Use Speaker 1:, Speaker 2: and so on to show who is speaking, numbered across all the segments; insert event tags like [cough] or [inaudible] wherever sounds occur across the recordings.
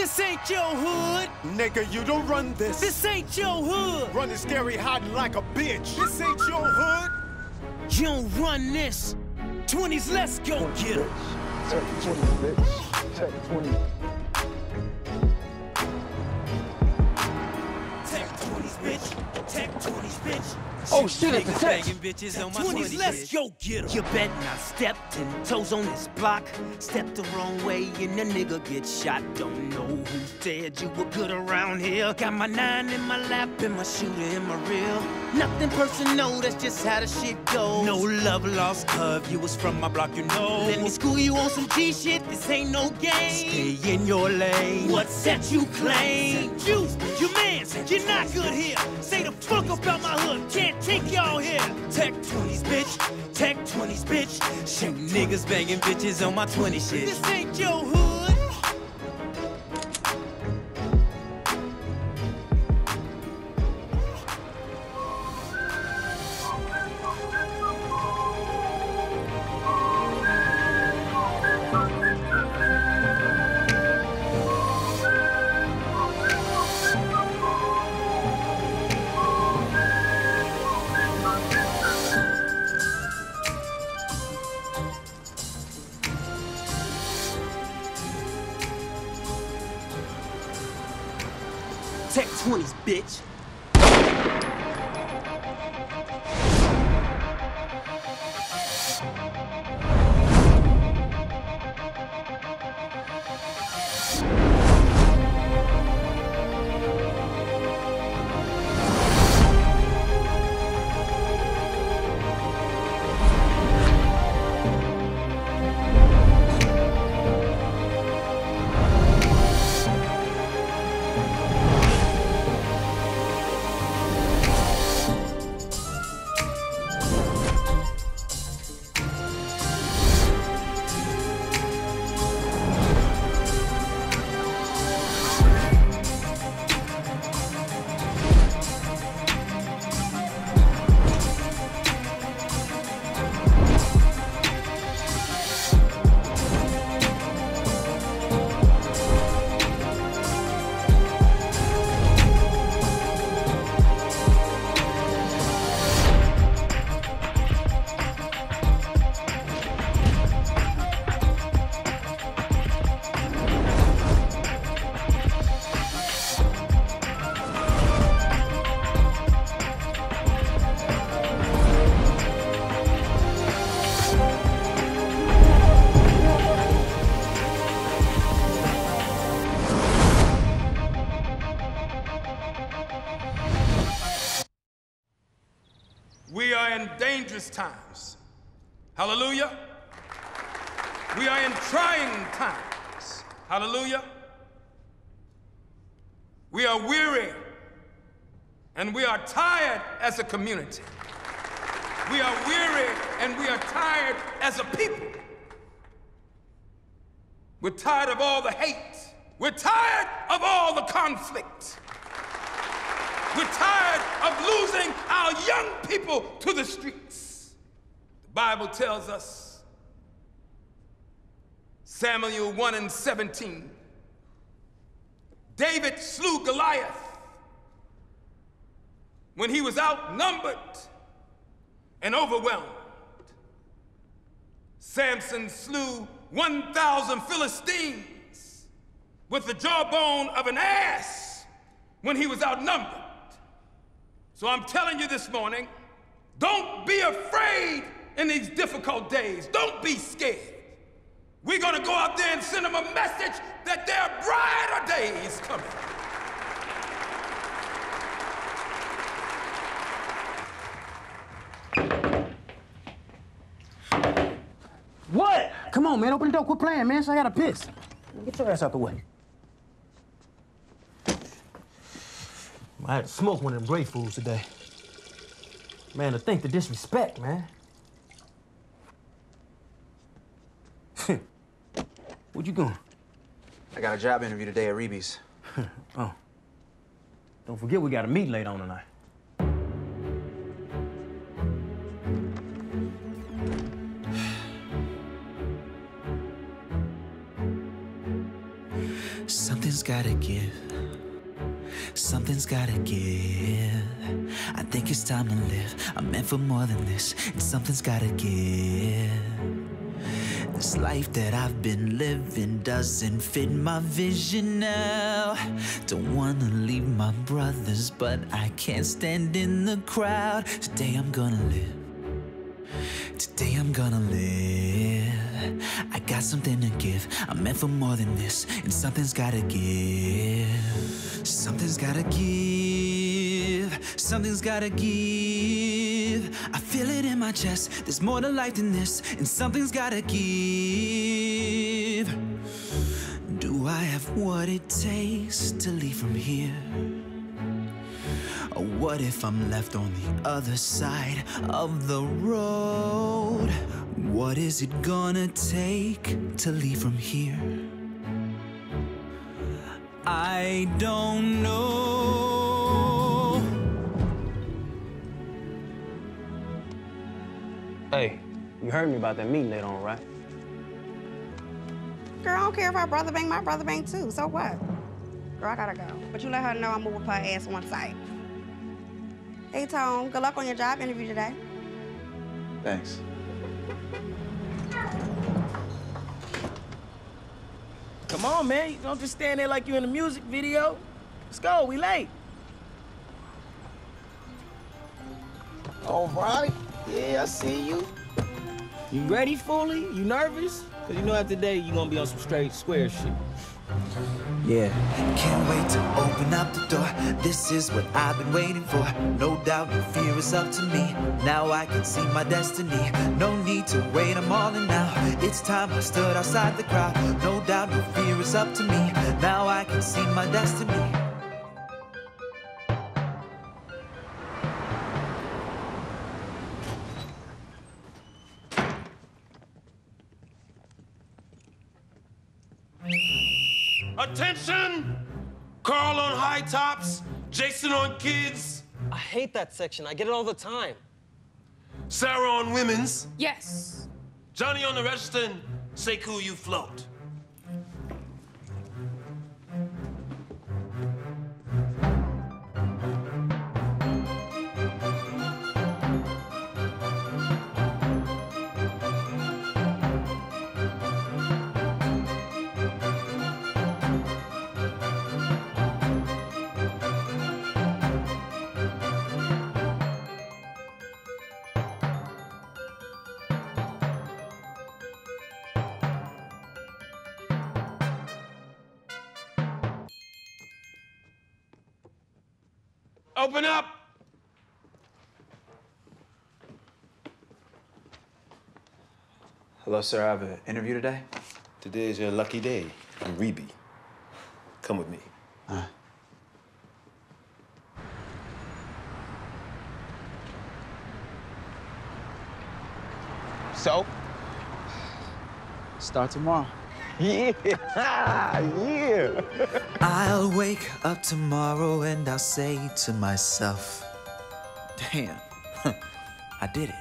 Speaker 1: This ain't your hood.
Speaker 2: Nigga, you don't run this.
Speaker 1: This ain't your hood.
Speaker 2: Running scary, hiding like a bitch. This ain't your hood.
Speaker 1: You don't run this. 20s, let's go get 'em.
Speaker 3: Tech 20, bitch. Tech 20.
Speaker 1: Tech 20s, bitch. Tech 20s, bitch.
Speaker 3: Oh, shit, it's a tech.
Speaker 1: bitches on my 20s, let's go get 'em. You bet not step ten toes on this block. Step the wrong way and the nigga get shot. Don't know who said you were good around here. Got my nine in my lap and my shooter in my rear. Nothing personal, that's just how the shit goes. No love lost, cuz you was from my block, you know. Let me school you on some G shit, this ain't no game. Stay in your lane. What set you claim? You, you man, you're not good here. Say the fuck about my hood, can't take y'all here. Tech 20s, bitch. Tech 20s, bitch. Shoot niggas banging bitches on my 20 shit. This ain't your hood.
Speaker 4: As a community. We are weary and we are tired as a people. We're tired of all the hate. We're tired of all the conflict. We're tired of losing our young people to the streets. The Bible tells us, Samuel 1 and 17, David slew Goliath when he was outnumbered and overwhelmed. Samson slew 1,000 Philistines with the jawbone of an ass when he was outnumbered. So I'm telling you this morning, don't be afraid in these difficult days. Don't be scared. We're going to go out there and send them a message that there are brighter days coming.
Speaker 5: What? Come on, man. Open the door. Quit playing, man. So I gotta piss. Get your ass out the way. I had to smoke one of them great foods today. Man, to think the disrespect, man. [laughs] what you going?
Speaker 6: I got a job interview today at Reeby's. [laughs]
Speaker 5: Oh. Don't forget we got a meet late on tonight.
Speaker 7: Something's gotta give. Something's gotta give. I think it's time to live. I'm meant for more than this, and something's gotta give. This life that I've been living doesn't fit my vision now. Don't wanna leave my brothers, but I can't stand in the crowd. Today I'm gonna live. Today I'm gonna live. Got something to give. I'm meant for more than this, and something's gotta give. Something's gotta give. Something's gotta give. I feel it in my chest. There's more to life than this, and something's gotta give. Do I have what it takes to leave from here? Or what if I'm left on the other side of the road? What is it gonna take to leave from here? I don't know.
Speaker 5: Hey, you heard me about that meeting later on, right?
Speaker 8: Girl, I don't care if our brother bang, my brother bang too. So what? Girl, I gotta go. But you let her know I'm moving her ass one side. Hey, Tone, good luck on your job interview today.
Speaker 6: Thanks.
Speaker 5: Come on, man. You don't just stand there like you're in a music video. Let's go. We late. All right. Yeah, I see you. You ready fully? You nervous? Cause you know after today you're gonna be on some straight square shit.
Speaker 7: Yeah, can't wait to open up the door. This is what I've been waiting for. No doubt, no fear is up to me. Now I can see my destiny. No need to wait, I'm all in now. It's time I stood outside the crowd. No doubt, no fear is up to me. Now I can see my destiny.
Speaker 9: Attention! Carl on high tops, Jason on kids,
Speaker 5: I hate that section. I get it all the time.
Speaker 9: Sarah on women's,
Speaker 10: Yes.
Speaker 9: Johnny on the register, and Sekou you float. Open up!
Speaker 6: Hello, sir. I have an interview today.
Speaker 11: Today is your lucky day. I'm Reby. Come with me.
Speaker 3: So? Start tomorrow. [laughs] Yeah, yeah.
Speaker 7: I'll wake up tomorrow and I'll say to myself, damn, [laughs] I did it.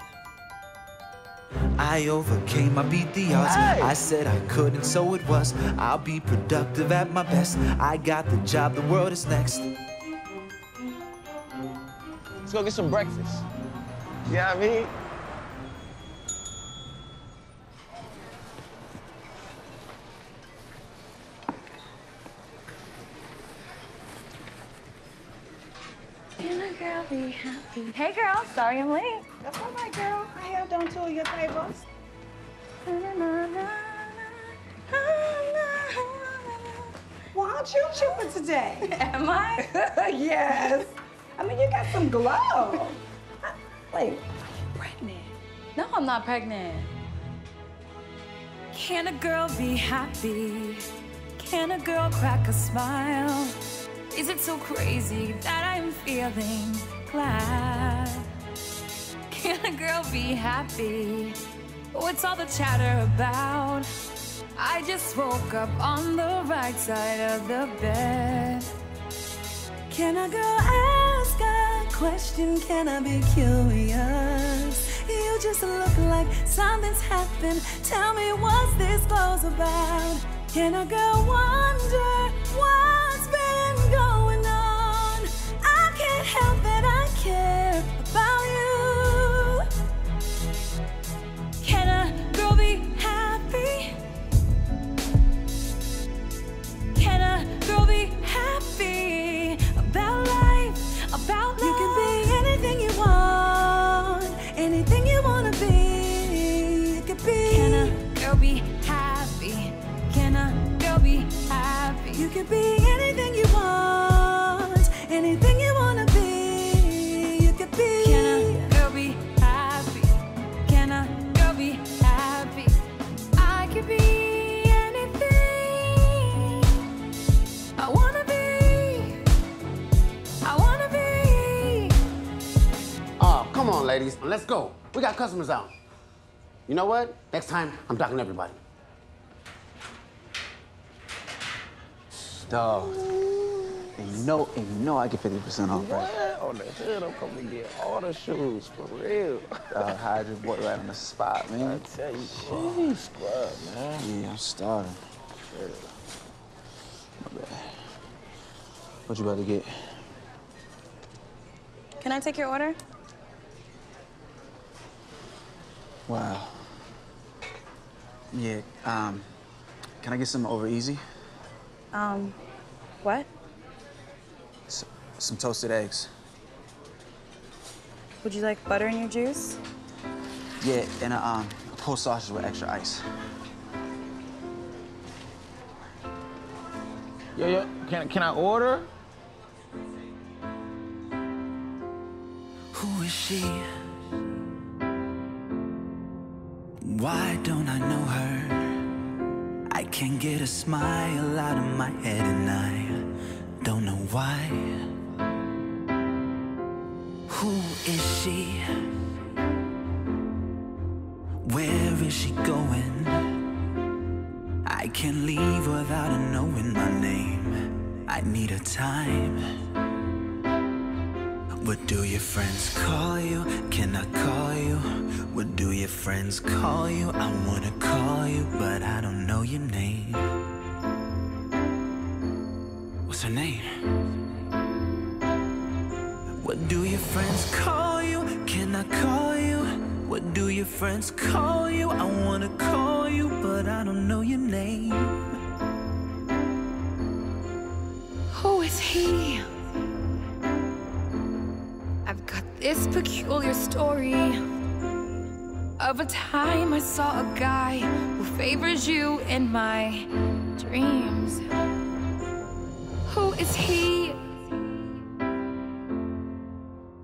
Speaker 7: I overcame, I beat the odds. I said I couldn't, so it was. I'll be productive at my best. I got the job, the world is next.
Speaker 5: Let's go get some breakfast. Yeah, I mean.
Speaker 10: Can a girl be happy? Hey, girl. Sorry I'm late.
Speaker 8: That's all right, girl. I held on two of your tables. Why aren't you chipper today?
Speaker 10: Am I? [laughs]
Speaker 8: yes. I mean, you got some glow. I- Wait, are you
Speaker 10: pregnant. No, I'm not pregnant. Can a girl be happy? Can a girl crack a smile? Is it so crazy that I'm feeling glad. [laughs] Can a girl be happy? What's all the chatter about? I just woke up on the right side of the bed. Can a girl ask a question? Can I be curious? You just look like something's happened. Tell me what's this close about? Can a girl wonder what's been going on? I
Speaker 12: can't help it. Ladies. Let's go. We got customers out. You know what? Next time, I'm talking to everybody.
Speaker 13: Dog. And you know, and you know I get 50% off, right?
Speaker 14: What? On the hood, I'm coming to get all the shoes, for real.
Speaker 13: Uh, hired your boy right on the spot, man.
Speaker 14: I tell you, sheesh, scrub, man.
Speaker 13: Yeah, I'm starving. My bad. What you about to get?
Speaker 15: Can I take your order?
Speaker 13: Wow. Yeah, um, can I get some over easy?
Speaker 15: Um, what?
Speaker 13: S- some toasted eggs.
Speaker 15: Would you like butter in your juice?
Speaker 13: Yeah, and a, um, a pulled sausage with extra ice.
Speaker 14: Yo, yo, can, can I order?
Speaker 7: Who is she? Why don't I know her? I can't get a smile out of my head and I don't know why. Who is she? Where is she going? I can't leave without her knowing my name. I need a time. What do your friends call you? Can I call you? What do your friends call you? I wanna call you, but I don't know your name. What's her name? What do your friends call you? Can I call you? What do your friends call you? I wanna call you, but I don't know your name.
Speaker 10: Who is he? This peculiar story of a time I saw a guy who favors you in my dreams. Who is he?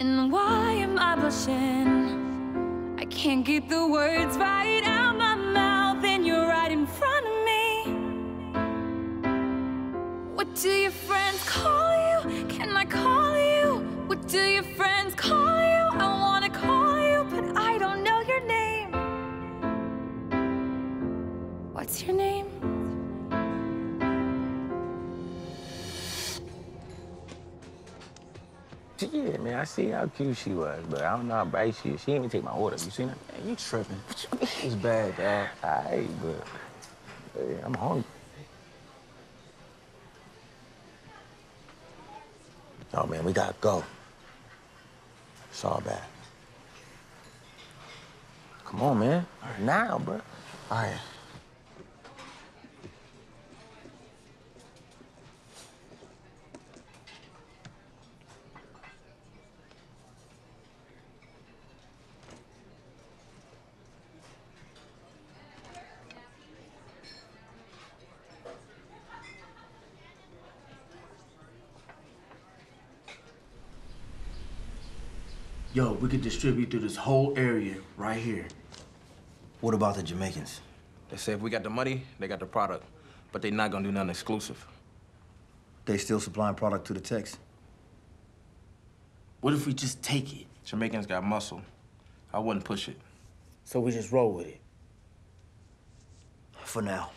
Speaker 10: And why am I blushing? I can't get the words right out my mouth, and you're right in front of me. What do your friends call do your friends call you? I wanna call you, but I don't know your name. What's your name?
Speaker 14: Yeah, man, I see how cute she was, but I don't know how bright she is. She didn't even take my order. You seen her?
Speaker 13: Man, you tripping. [laughs]
Speaker 14: It's bad, dog. All right, but hey, I'm hungry. Oh, man, we gotta go. It's all bad. Come on, man. Now, bro.
Speaker 13: All right.
Speaker 1: Yo, we could distribute through this whole area right here.
Speaker 16: What about the Jamaicans?
Speaker 5: They say if we got the money, they got the product. But they not gonna do nothing exclusive.
Speaker 16: They still supplying product to the Tex.
Speaker 1: What if we just take it?
Speaker 5: Jamaicans got muscle. I wouldn't push it.
Speaker 1: So we just roll with it.
Speaker 16: For now.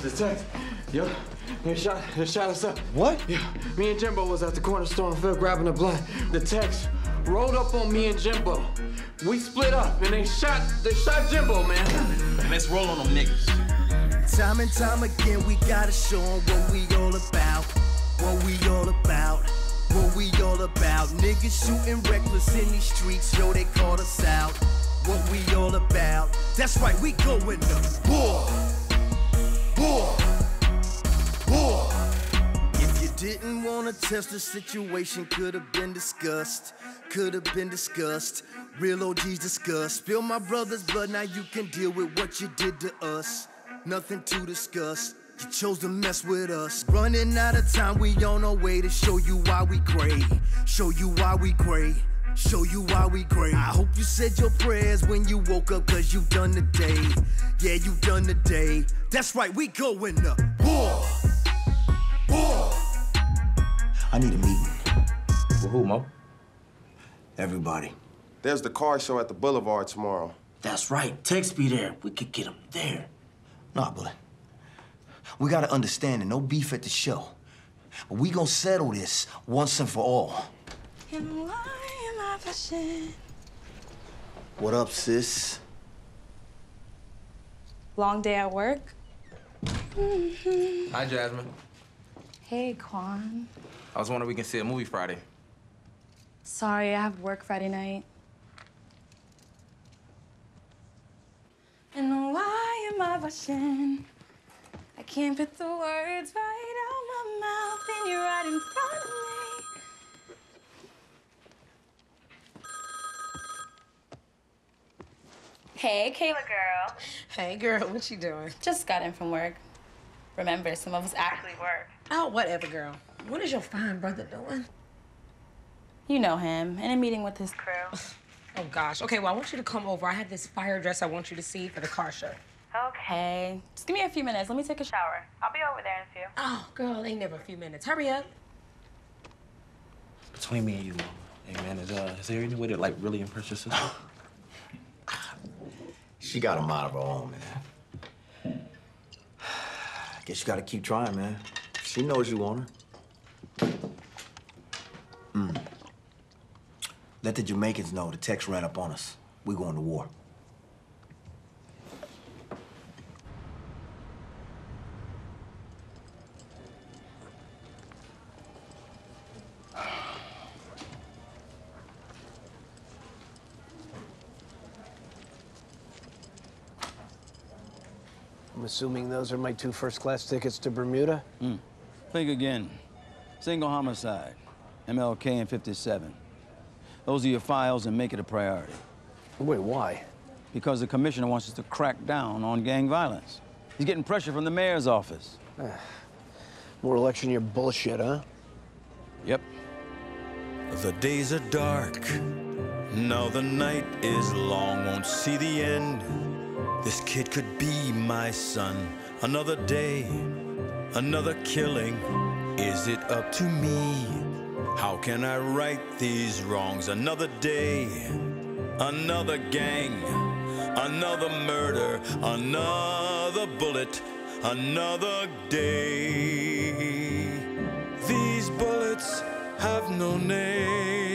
Speaker 9: The Tex. Yo, they shot, they shot us up.
Speaker 16: What?
Speaker 9: Yeah, me and Jimbo was at the corner store and Phil grabbing a blunt. The Tex rolled up on me and Jimbo. We split up and they shot, they shot Jimbo, man.
Speaker 5: Let's roll on them niggas.
Speaker 17: Time and time again, we gotta show 'em what we all about. What we all about. What we all about. Niggas shooting reckless in these streets, yo, they called us out. What we all about. That's right, we going to war. War. War. If you Didn't wanna test the situation, could have been discussed. Could have been discussed. Real OGs discussed. Spill my brother's blood, now you can deal with what you did to us. Nothing to discuss. You chose to mess with us. Running out of time, we on our way to show you why we great. Show you why we great. Show you why we great. I hope you said your prayers when you woke up, cause you done the day. Yeah, you done the day. That's right, we going to war. War.
Speaker 18: I need a meeting.
Speaker 19: With who, Mo?
Speaker 18: Everybody.
Speaker 20: There's the car show at the Boulevard tomorrow.
Speaker 1: That's right. Tex be there. We could get him there.
Speaker 18: Nah, Bullet. We gotta understand that no beef at the show. But we gonna settle this once and for all.
Speaker 21: And why am I pushing?
Speaker 18: What up, sis?
Speaker 10: Long day at work?
Speaker 5: Hi, Jasmine.
Speaker 10: Hey, Quan.
Speaker 5: I was wondering if we can see a movie Friday.
Speaker 10: Sorry, I have work Friday night. And why am I rushing? I can't put the words right out my mouth, and you're right in front of me. Hey, Kayla girl.
Speaker 22: Hey, girl, what you doing?
Speaker 10: Just got in from work. Remember, some of us actually work.
Speaker 22: Oh, whatever, girl. What is your fine brother doing?
Speaker 10: You know him, in a meeting with his crew. [laughs]
Speaker 22: Oh, gosh. Okay, well, I want you to come over. I have this fire dress I want you to see for the car show.
Speaker 10: Okay. Just give me a few minutes. Let me take a shower. I'll be over there in a few.
Speaker 22: Oh, girl, ain't never a few minutes. Hurry up.
Speaker 5: Between me and you, Mo. Hey, man, is, uh, is there any way to, like, really impress your sister? [sighs]
Speaker 18: She got a mind of her own, man. [sighs] I Guess you gotta keep trying, man. She knows you want her. Mm. Let the Jamaicans know the Tex ran up on us. We going to war.
Speaker 16: I'm assuming those are my two first-class tickets to Bermuda?
Speaker 13: Hmm. Think again. Single homicide, MLK and 57. Those are your files and make it a priority.
Speaker 16: Wait, why?
Speaker 13: Because the commissioner wants us to crack down on gang violence. He's getting pressure from the mayor's office. [sighs]
Speaker 16: More election year bullshit, huh?
Speaker 13: Yep.
Speaker 23: The days are dark. Now the night is long, won't see the end. This kid could be my son. Another day, another killing. Is it up to me? How can I right these wrongs? Another day, another gang, another murder, another bullet, another day. These bullets have no names.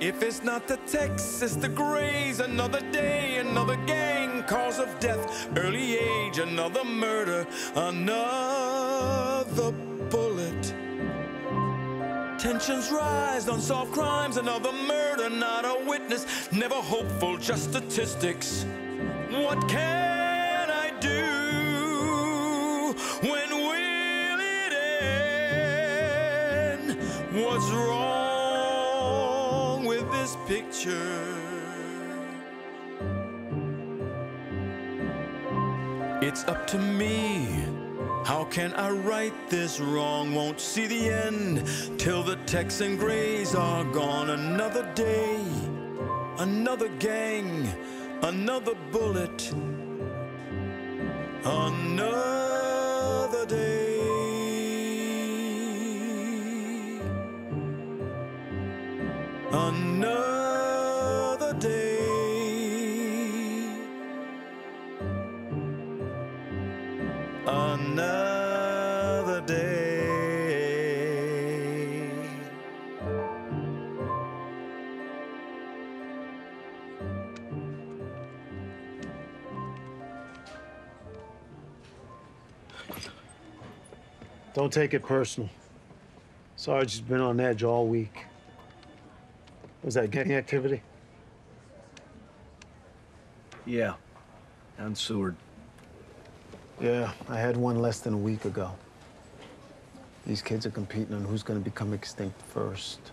Speaker 23: If it's not the Texas, the Grays, another day, another gang, cause of death, early age, another murder, another bullet. Tensions rise, unsolved crimes, another murder, not a witness, never hopeful, just statistics. What can picture? It's up to me. How can I right this wrong? Won't see the end till the Texan Grays are gone. Another day, another gang, another bullet, another
Speaker 16: Don't take it personal. Sarge has been on edge all week. Was that gang activity? Yeah, on Seward. Yeah, I had one less than a week ago.
Speaker 24: These kids are competing on who's gonna become extinct first.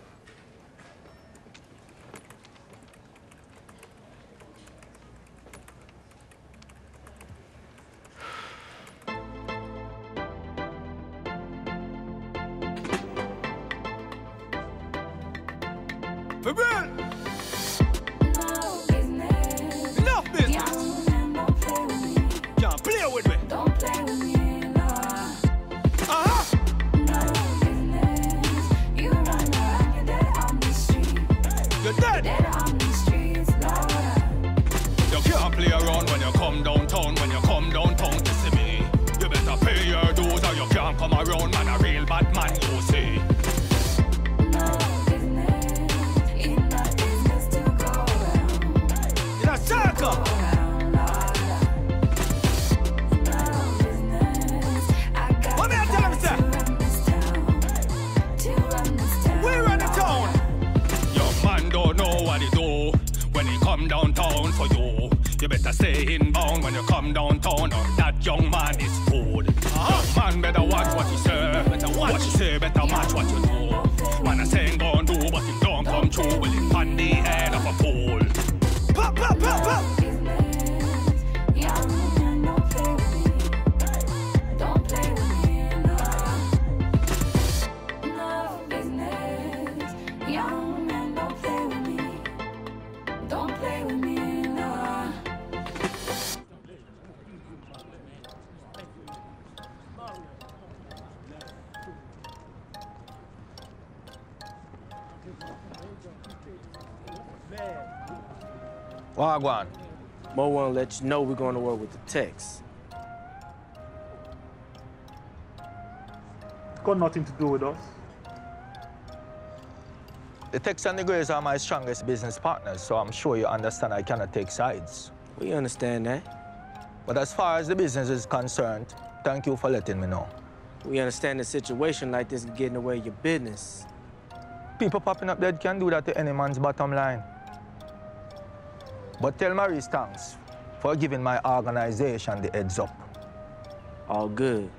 Speaker 25: Wagwan. Mo want to let you know we're going to work with the Tex.
Speaker 26: Got nothing to do with us.
Speaker 3: The Tex and the Grays are my strongest business partners, so I'm sure you understand I cannot take sides.
Speaker 25: We understand that.
Speaker 3: But as far as the business is concerned, thank you for letting me know.
Speaker 25: We understand the situation like this is getting away the your business.
Speaker 3: People popping up dead can't do that to any man's bottom line. But tell Maurice thanks for giving my organization the heads up.
Speaker 25: All good.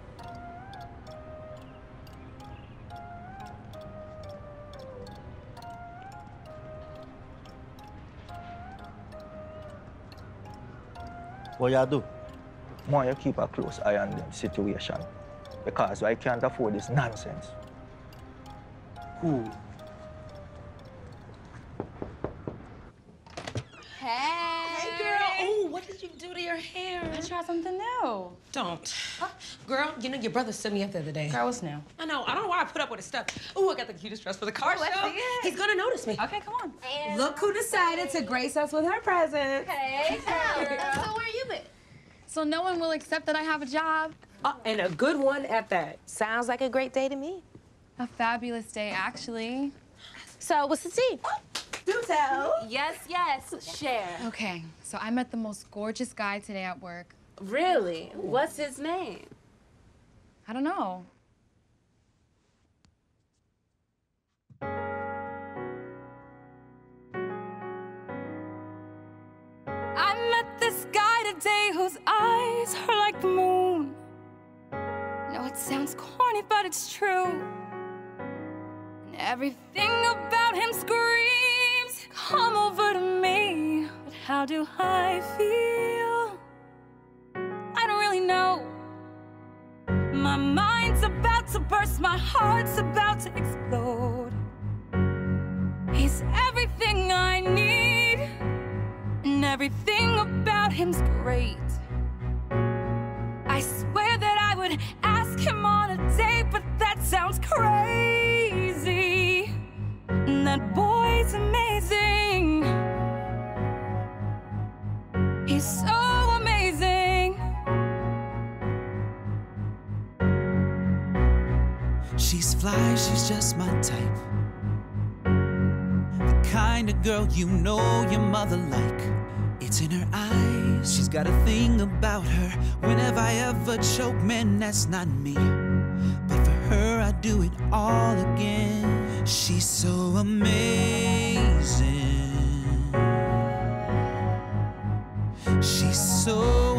Speaker 3: What you do? More you keep a close eye on the situation. Because I can't afford this nonsense.
Speaker 25: Cool.
Speaker 10: Hey. Hey, girl.
Speaker 22: Oh, what did you do to your hair?
Speaker 10: I tried something new.
Speaker 22: Don't. Girl, you know your brother stood me up the other day.
Speaker 10: Girl, what's new?
Speaker 22: I know. I don't know why I put up with his stuff. Oh, I got the cutest dress for the car
Speaker 10: Oh, let's
Speaker 22: show.
Speaker 10: see it.
Speaker 22: He's gonna notice me.
Speaker 10: Okay, come on.
Speaker 22: Look who decided to grace us with her presents.
Speaker 10: Hey, [laughs] girl.
Speaker 22: So
Speaker 10: where you been? So no one will accept that I have a job?
Speaker 22: Uh, and a good one at that. Sounds like a great day to me.
Speaker 10: A fabulous day, actually.
Speaker 27: So, what's the tea?
Speaker 22: Do tell.
Speaker 27: Yes, yes, share.
Speaker 10: Okay, so I met the most gorgeous guy today at work.
Speaker 27: Really? What's his name?
Speaker 10: I don't know. I met this guy today whose eyes are like the moon. No, it sounds corny, but it's true. And everything about him screams, come over to me. But how do I feel? I don't really know. My mind's about to burst, my heart's about to explode. He's everything I need, and everything about him's great. I swear that I would ask him on a date, but that sounds crazy. And that boy's amazing.
Speaker 7: Fly, she's just my type. The kind of girl you know your mother like. It's in her eyes. She's got a thing about her. Whenever I ever choke, man, that's not me. But for her, I do it all again. She's so amazing. She's so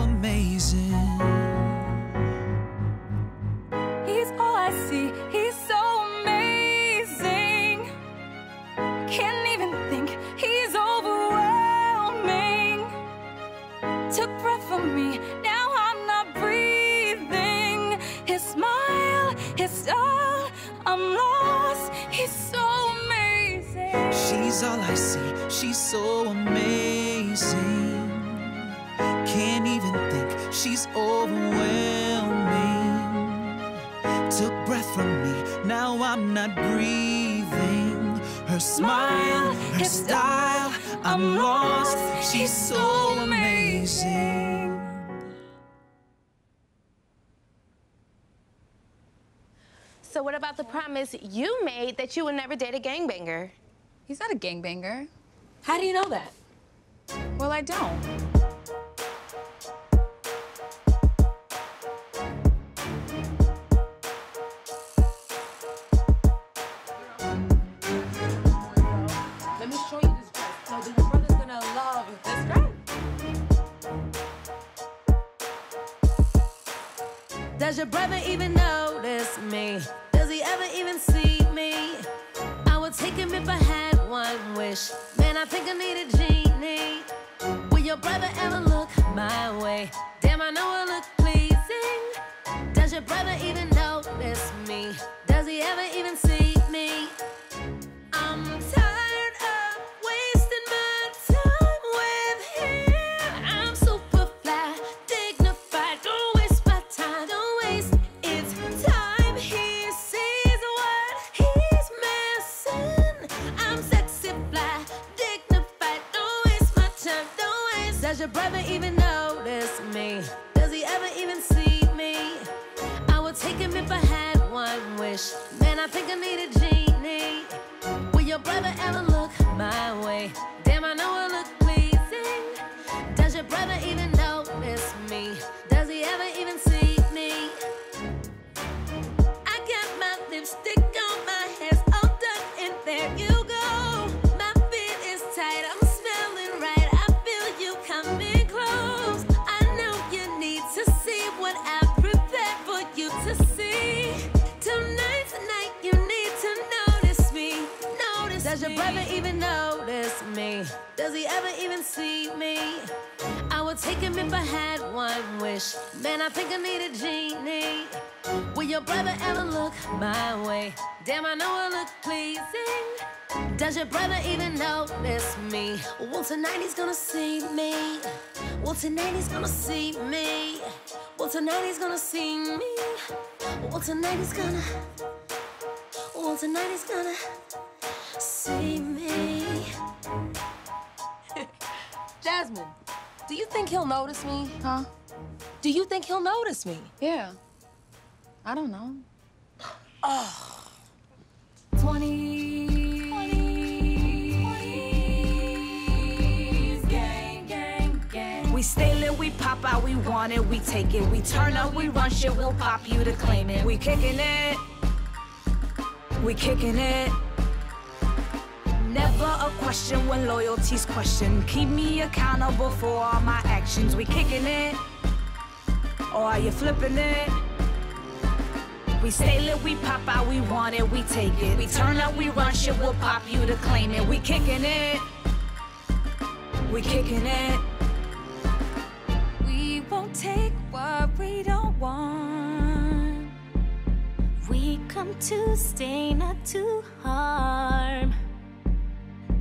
Speaker 7: She's all I see, she's so amazing. Can't even think, she's overwhelming. Took breath from me, now I'm not breathing. Her smile, her style, I'm lost. She's so amazing.
Speaker 28: So what about the promise you made that you would never date a gangbanger?
Speaker 29: He's not a gangbanger.
Speaker 22: How do you know that?
Speaker 29: Well, I don't.
Speaker 22: Let me show you this dress. No, brother's gonna love this dress.
Speaker 30: Does your brother even notice me? Does he ever even see me? I would take him if I had one wish. Man, I think I need a genie. Will your brother ever look my way? Damn, I know I look pleasing. Does your brother even notice me? Does he ever even see me? Wish. Man, I think I need a genie. Will your brother ever look my way? Damn, I know I look pleasing. Does your brother even if I had one wish. Man, I think I need a genie. Will your brother ever look my way? Damn, I know I look pleasing. Does your brother even notice me? Well, tonight he's gonna see me. Well, tonight he's gonna see me. Well, tonight he's gonna see me. Well, tonight he's gonna. Well, tonight he's gonna see me. [laughs]
Speaker 22: Jasmine, do you think he'll notice me? Huh? Do you think he'll notice me?
Speaker 29: Yeah. I don't know.
Speaker 22: Oh. [sighs]
Speaker 10: 20. 20s, gang, gang, gang.
Speaker 31: We stay lit, we pop out, we want it, we take it. We turn up, we run shit, we'll pop you to claim it. We kicking it. We kicking it. Never a question when loyalty's questioned. Keep me accountable for all my actions. We kicking it. Or are you flipping it? We stay lit, we pop out, we want it, we take it. We turn up, we run shit, we'll pop you to claim it. We kicking it. We kicking it.
Speaker 10: We won't take what we don't want. We come to stay, not to harm.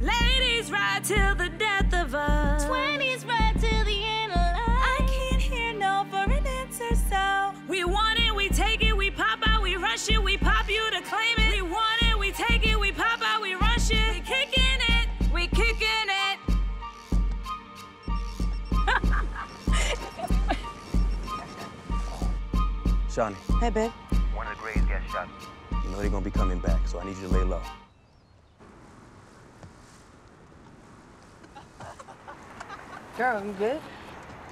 Speaker 31: Ladies ride till the death of us.
Speaker 10: 20s right till the end of life. I can't hear no for an answer, so
Speaker 31: We want it, we take it, we pop out, we rush it, we pop you to claim it. We want it, we take it, we pop out, we rush it. We kicking it, we kicking it.
Speaker 32: Shawnee,
Speaker 8: Hey, babe.
Speaker 32: one of the Grays got shot. You know they're gonna be coming back, so I need you to lay low.
Speaker 8: Girl, you good?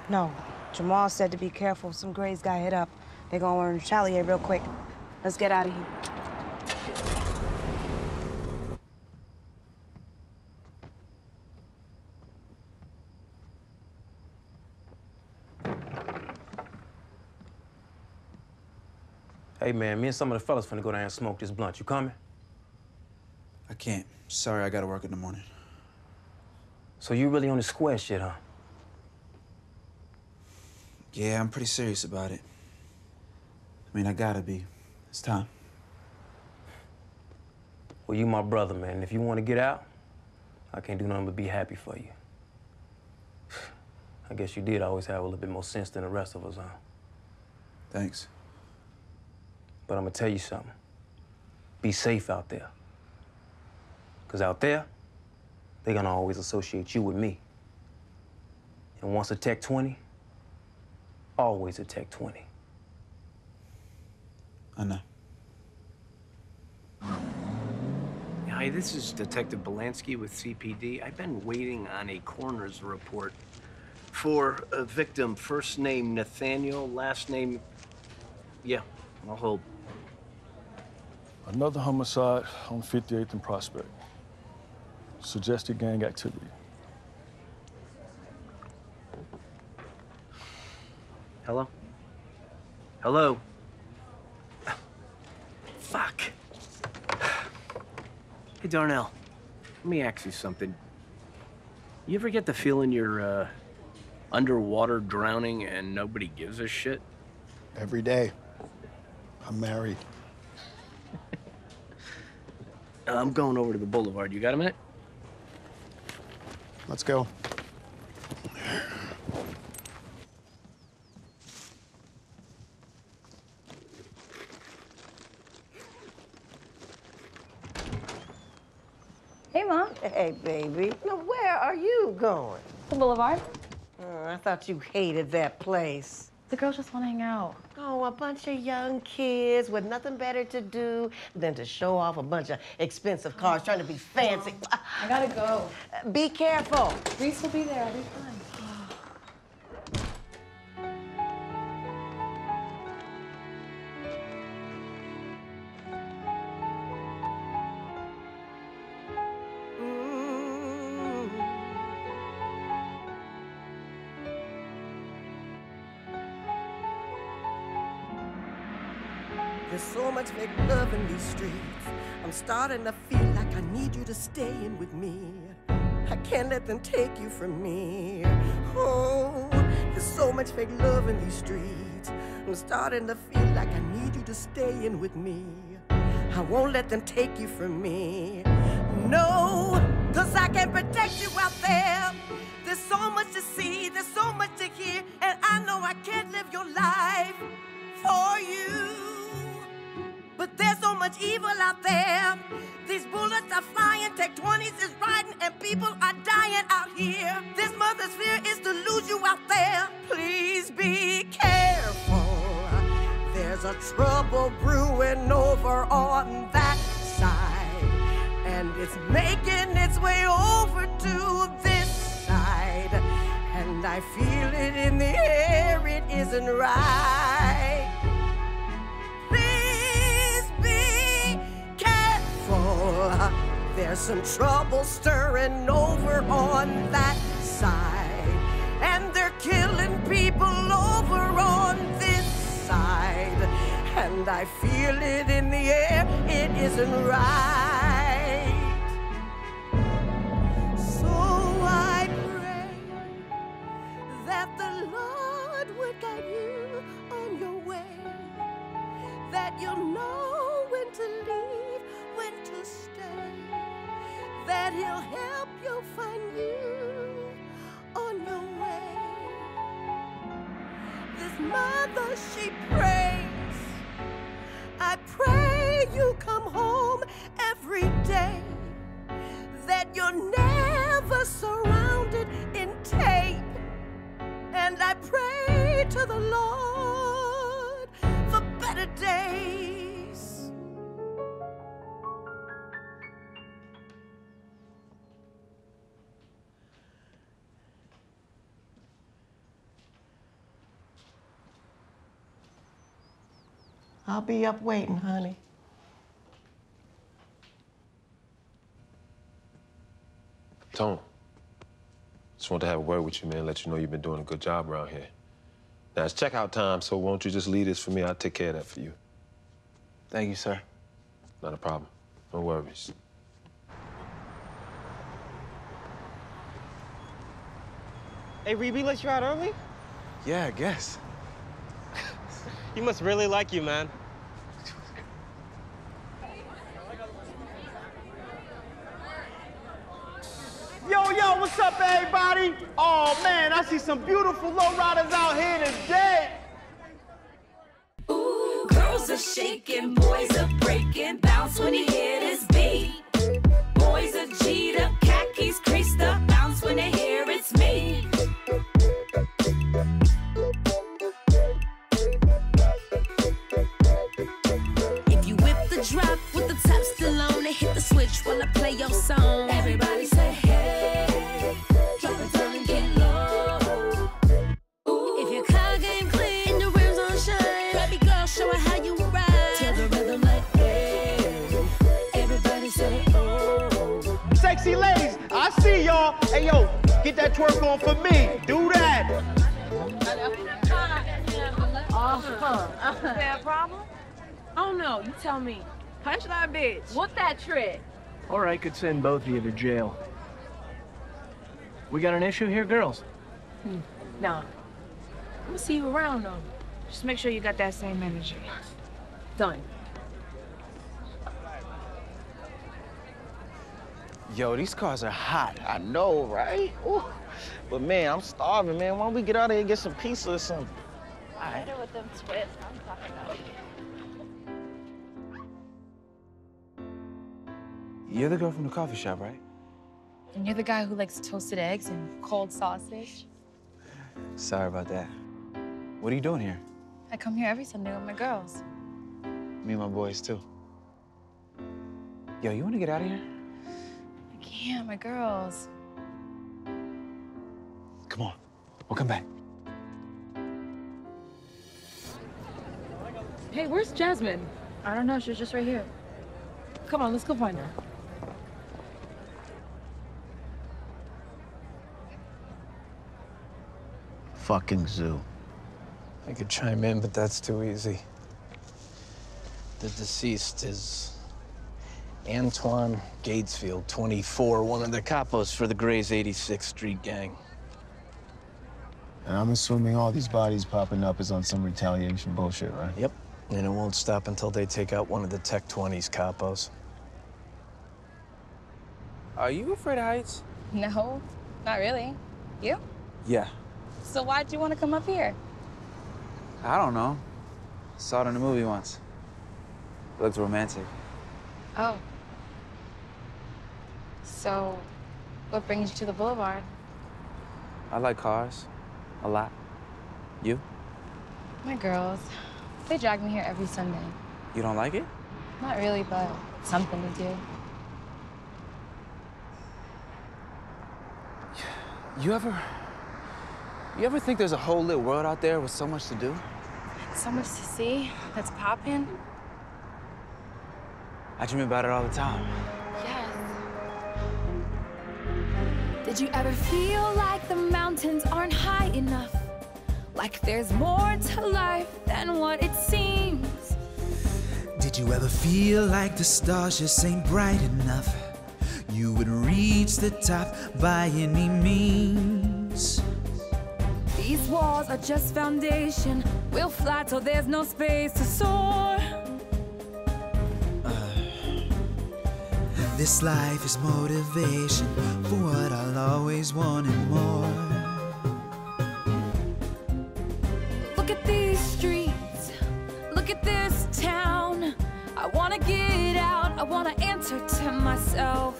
Speaker 8: No. Jamal said to be careful. Some Grays got hit up. They're gonna retaliate real quick. Let's get out of here.
Speaker 32: Hey man, me and some of the fellas finna go down and smoke this blunt. You coming?
Speaker 33: I can't. Sorry, I gotta work in the morning.
Speaker 32: So you really on the square shit, huh?
Speaker 33: Yeah, I'm pretty serious about it. I mean, I gotta be. It's time.
Speaker 5: Well, you my brother, man. If you want to get out, I can't do nothing but be happy for you. [sighs] I guess you did always have a little bit more sense than the rest of us, huh?
Speaker 33: Thanks.
Speaker 5: But I'm gonna tell you something. Be safe out there. Because out there, they're gonna always associate you with me. And once a Tech 20, always a Tech 20.
Speaker 33: I know.
Speaker 34: Hi, this is Detective Belansky with CPD. I've been waiting on a coroner's report for a victim. First name Nathaniel, last name. Yeah, I'll hold.
Speaker 35: Another homicide on 58th and Prospect. Suggested gang activity.
Speaker 34: Hello? Hello? Fuck. Hey, Darnell. Let me ask you something. You ever get the feeling you're, uh, underwater drowning and nobody gives a shit?
Speaker 36: Every day. I'm married.
Speaker 34: I'm going over to the boulevard. You got a minute?
Speaker 36: Let's go.
Speaker 37: Hey, Mom.
Speaker 38: Hey, baby. Now, where are you going?
Speaker 37: The Boulevard.
Speaker 38: Oh, I thought you hated that place.
Speaker 37: The girls just want to hang out.
Speaker 38: Oh, a bunch of young kids with nothing better to do than to show off a bunch of expensive cars, trying to be fancy.
Speaker 37: I gotta go.
Speaker 38: Be careful.
Speaker 37: Reese will be there. I'll be fine.
Speaker 38: There's so much fake love in these streets. I'm starting to feel like I need you to stay in with me. I can't let them take you from me. Oh, there's so much fake love in these streets. I'm starting to feel like I need you to stay in with me. I won't let them take you from me. No, cause I can protect you out there. There's so much to see, there's so much to hear, and I know I can't live your life for you. There's so much evil out there. These bullets are flying, Tech 20s is riding, and people are dying out here. This mother's fear is to lose you out there. Please be careful. There's a trouble brewing over on that side, and it's making its way over to this side. And I feel it in the air, it isn't right. There's some trouble stirring over on that side. And they're killing people over on this side. And I feel it in the air, it isn't right. So I pray that the Lord would guide you on your way that you'll know when to leave, when to stay, that He'll help you find you on your way. This mother, she prays. I pray you come home every day, that you're never surrounded in tape. And I pray to the Lord for better days. I'll be up waiting, honey.
Speaker 39: Tone, just want to have a word with you, man. Let you know you've been doing a good job around here. Now it's checkout time, so won't you just leave this for me? I'll take care of that for you.
Speaker 33: Thank you, sir.
Speaker 39: Not a problem. No worries.
Speaker 40: Hey, Rebe, let you out early?
Speaker 33: Yeah, I guess.
Speaker 41: He must really like you, man.
Speaker 42: Yo, yo, what's up, everybody? Oh, man, I see some beautiful lowriders out here today.
Speaker 30: Ooh, Girls are shaking, boys are breaking, bounce when you hear this beat. Boys are G'd your song. Everybody say hey, drop it down and get low. If your car game clean and the rims on shine, baby girl, show her how you ride. To the rhythm like hey, everybody say oh.
Speaker 42: Sexy ladies, I see y'all. Hey, yo, get that twerk on for me. Do that.
Speaker 22: Uh-huh. Is there a problem? Oh no, you tell me. Punch that bitch. What that trick?
Speaker 43: Or I could send both of you to jail. We got an issue here, girls?
Speaker 22: Hmm. Nah. I'm gonna see you around though. Just make sure you got that same energy. Done.
Speaker 44: Yo, these cars are hot. I know, right? Ooh. But man, I'm starving, man. Why don't we get out of here and get some pizza or something? I All right.
Speaker 22: with them twists I'm talking about.
Speaker 13: You're the girl from the coffee shop, right?
Speaker 22: And you're the guy who likes toasted eggs and cold sausage?
Speaker 13: Sorry about that. What are you doing here?
Speaker 22: I come here every Sunday with my girls.
Speaker 13: Me and my boys, too. Yo, you want to get out of here?
Speaker 22: I can't, my girls.
Speaker 13: Come on. We'll come back.
Speaker 22: Hey, where's Jasmine? I don't know, she was just right here. Come on, let's go find her.
Speaker 43: Fucking zoo.
Speaker 18: I could chime in, but that's too easy. The deceased is Antoine Gatesfield, 24, one of the capos for the Grays 86th Street gang.
Speaker 16: And I'm assuming all these bodies popping up is on some retaliation bullshit, right?
Speaker 18: Yep. And it won't stop until they take out one of the Tech 20's capos.
Speaker 13: Are you afraid of heights?
Speaker 22: No, not really. You?
Speaker 13: Yeah.
Speaker 22: So why'd you want to come up here?
Speaker 13: I don't know. Saw it in a movie once. It looked romantic.
Speaker 22: Oh. So, what brings you to the boulevard?
Speaker 13: I like cars. A lot. You?
Speaker 22: My girls. They drag me here every Sunday.
Speaker 13: You don't like it?
Speaker 22: Not really, but something to do.
Speaker 13: You ever... You ever think there's a whole lit world out there with so much to do?
Speaker 22: So much to see that's popping.
Speaker 13: I dream about it all the time.
Speaker 22: Yes.
Speaker 10: Did you ever feel like the mountains aren't high enough? Like there's more to life than what it seems?
Speaker 7: Did you ever feel like the stars just ain't bright enough? You would reach the top by any means.
Speaker 10: These walls are just foundation. We'll fly till there's no space to soar.
Speaker 7: This life is motivation for what I'll always want and more.
Speaker 10: Look at these streets. Look at this town. I wanna get out. I wanna answer to myself.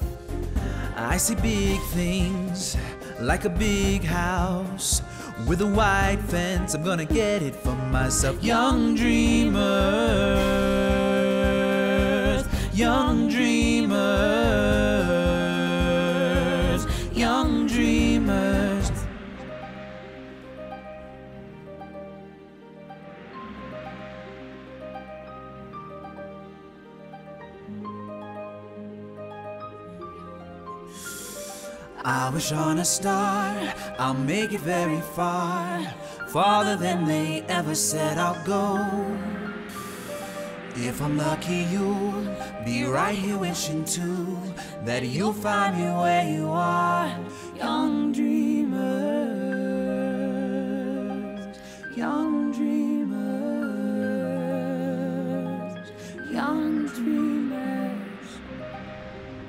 Speaker 7: I see big things like a big house with a white fence. I'm gonna get it for myself. Young dreamers, young dreamers, I wish on a star, I'll make it very far, farther than they ever said I'll go. If I'm lucky, you'll be right here wishing too that you'll find me where you are, young dreamers, young dreamers.
Speaker 45: young dreamers.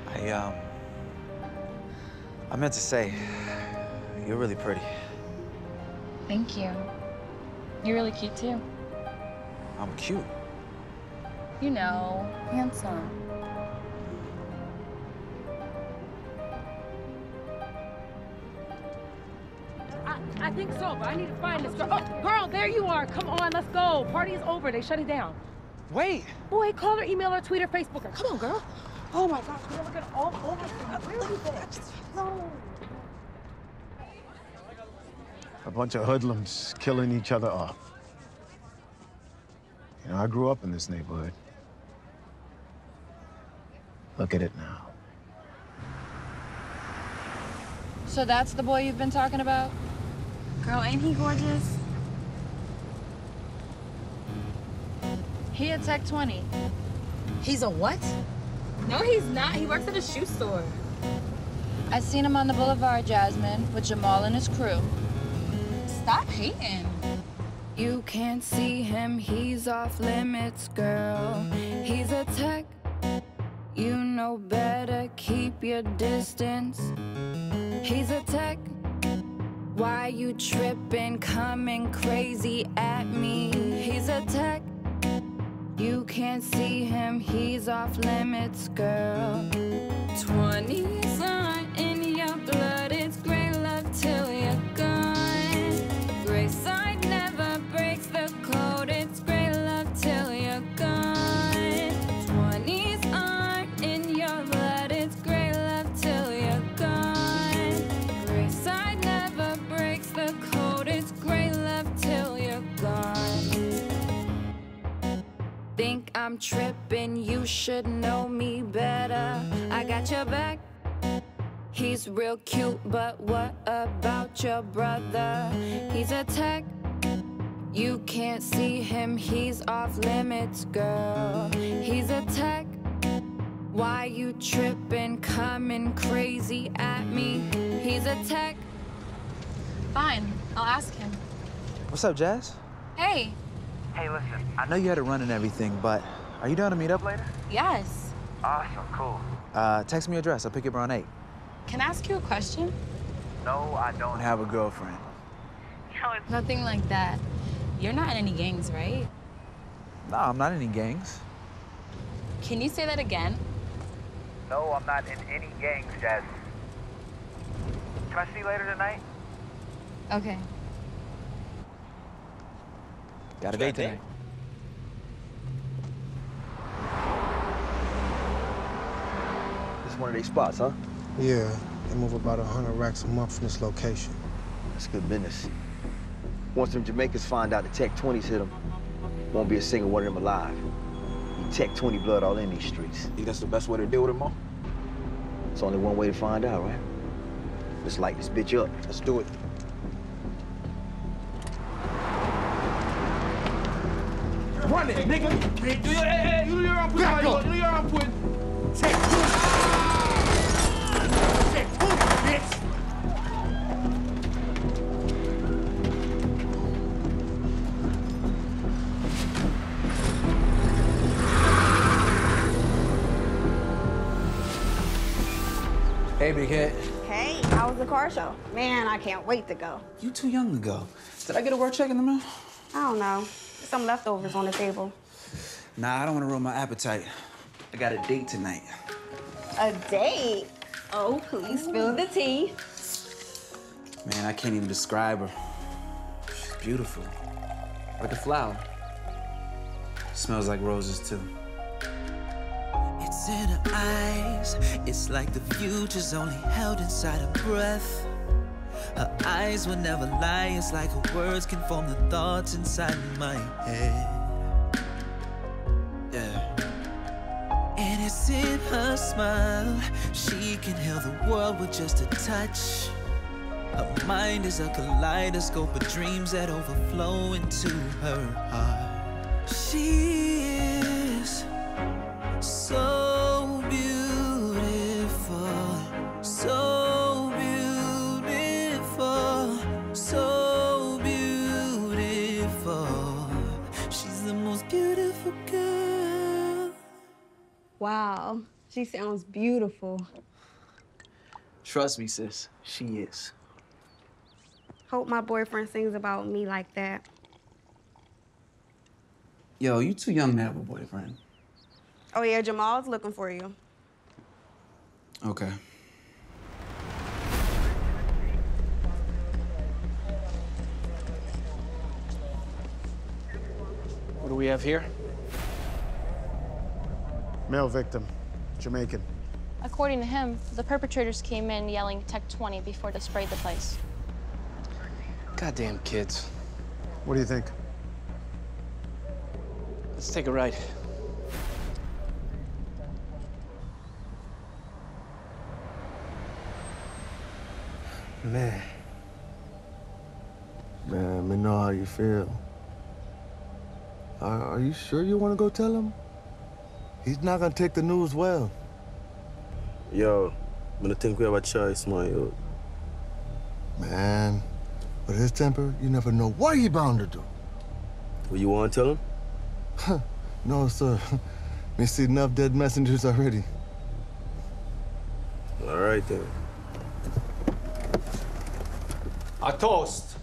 Speaker 13: I, um. I meant to say, you're really pretty.
Speaker 10: Thank you. You're really cute too.
Speaker 13: I'm cute.
Speaker 10: You know, handsome.
Speaker 22: I, I think so, but I need to find this girl. Oh, girl, there you are. Come on, let's go. Party is over. They shut it down.
Speaker 13: Wait.
Speaker 22: Boy, call her, email her, tweet her, Facebook her. Come on, girl. Oh my gosh, we're looking all over for you. Where is it? No.
Speaker 16: A bunch of hoodlums killing each other off. You know, I grew up in this neighborhood. Look at it now.
Speaker 10: So that's the boy you've been talking about? Girl, ain't he gorgeous? He a Tech 20.
Speaker 22: He's a what?
Speaker 10: No, he's not. He works at a shoe store. I seen him on the boulevard, Jasmine, with Jamal and his crew. Stop hating.
Speaker 45: You can't see him, he's off limits, girl. He's a tech. You know better, keep your distance. He's a tech. Why you tripping, coming crazy at me? He's a tech. You can't see him, he's off limits, girl. 20s I'm tripping, you should know me better. I got your back. He's real cute, but what about your brother? He's a tech. You can't see him, he's off limits, girl. He's a tech. Why you tripping, coming crazy at me? He's a tech.
Speaker 10: Fine, I'll ask him.
Speaker 13: What's up, Jazz?
Speaker 10: Hey,
Speaker 13: Hey, listen. I know you had a run and everything, but are you down to meet up later?
Speaker 10: yes.
Speaker 13: Awesome, cool. Uh, text me your address. I'll pick you up around 8.
Speaker 10: Can I ask you a question?
Speaker 13: No, I don't have a girlfriend.
Speaker 10: No, nothing like that. You're not in any gangs, right?
Speaker 13: No, I'm not in any gangs.
Speaker 10: Can you say that again?
Speaker 13: No, I'm not in any gangs, Jazz. Can I see you later tonight?
Speaker 10: Okay.
Speaker 13: Got a date tonight.
Speaker 17: This is one of these spots, huh?
Speaker 36: Yeah, they move about 100 racks a month from this location.
Speaker 17: That's good business. Once them Jamaicans find out the Tech 20s hit them, won't be a single one of them alive. You Tech 20 blood all in these streets.
Speaker 46: Think that's the best way to deal with it, Mo?
Speaker 17: It's only one way to find out, right? Let's light this bitch up.
Speaker 46: Let's do it.
Speaker 4: Run it, nigga. Do your, hey, hey, you do your own put.
Speaker 46: Back up.
Speaker 4: You do your own put. Take two. Take two, bitch.
Speaker 13: Hey, big head.
Speaker 8: Hey, how was the car show? Man, I can't wait to go.
Speaker 13: You too young to go. Did I get a work check in the mail?
Speaker 8: I don't know. There's some leftovers on the table.
Speaker 13: Nah, I don't want to ruin my appetite. I got a date tonight.
Speaker 8: A date? Oh, please spill the tea.
Speaker 13: Man, I can't even describe her. She's beautiful. Like a flower. Smells like roses, too.
Speaker 7: It's in her eyes. It's like the future's only held inside her breath. Her eyes will never lie. It's like her words can form the thoughts inside my head. Yeah. And it's in her smile. She can heal the world with just a touch. Her mind is a kaleidoscope of dreams that overflow into her heart. She is so
Speaker 8: Wow, she sounds beautiful.
Speaker 47: Trust me, sis. She is.
Speaker 8: Hope my boyfriend sings about me like that.
Speaker 33: Yo, you too young to have a boyfriend.
Speaker 8: Oh yeah, Jamal's looking for you.
Speaker 33: Okay.
Speaker 47: What do we have here?
Speaker 36: Male victim, Jamaican.
Speaker 48: According to him, the perpetrators came in yelling Tech 20 before they sprayed the place.
Speaker 47: Goddamn kids.
Speaker 36: What do you think?
Speaker 47: Let's take a ride.
Speaker 49: Man. Man, me know how you feel. Are, are you sure you want to go tell him? He's not gonna take the news well.
Speaker 50: Yo, I don't think we have a choice, man, yo.
Speaker 49: Man, with his temper, you never know what he bound to do.
Speaker 50: What you want to tell him?
Speaker 49: no, sir. [laughs] Me see enough dead messengers already.
Speaker 50: All right, then.
Speaker 41: A toast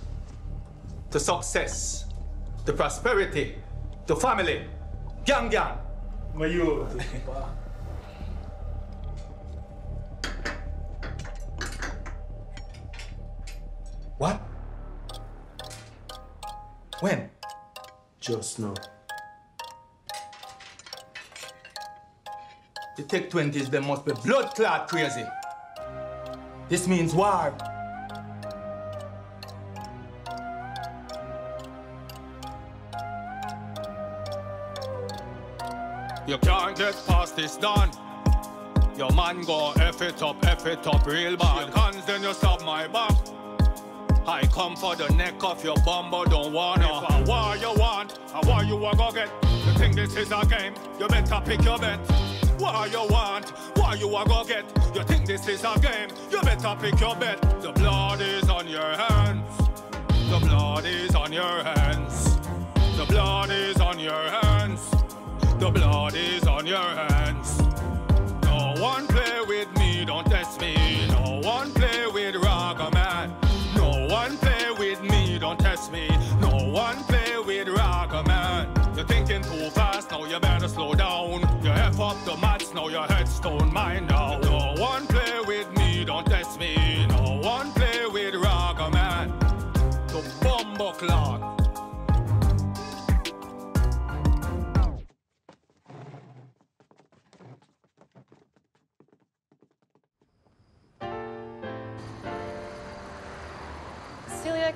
Speaker 41: to success, to prosperity, to family. Gang, gang. My youth. What? When?
Speaker 50: Just now.
Speaker 41: The Tech 20s, they must be blood clot crazy. This means war.
Speaker 24: You can't get past this done. Your man go F it up, F it up real bad. Cons, then you stop my back. I come for the neck of your bum, but don't wanna. If I war you want, I war you a go get. You think this is a game? You better pick your bet. What you want, what you a go get? You think this is a game? You better pick your bet. The blood is on your hands. The blood is on your hands. The blood is on your hands. The blood is on your hands. No one play with me, don't test me. No one play with Raga Man. No one play with me, don't test me. No one play with Raga Man. You're thinking too fast, now you better slow down. You F up the mats, now your headstone mine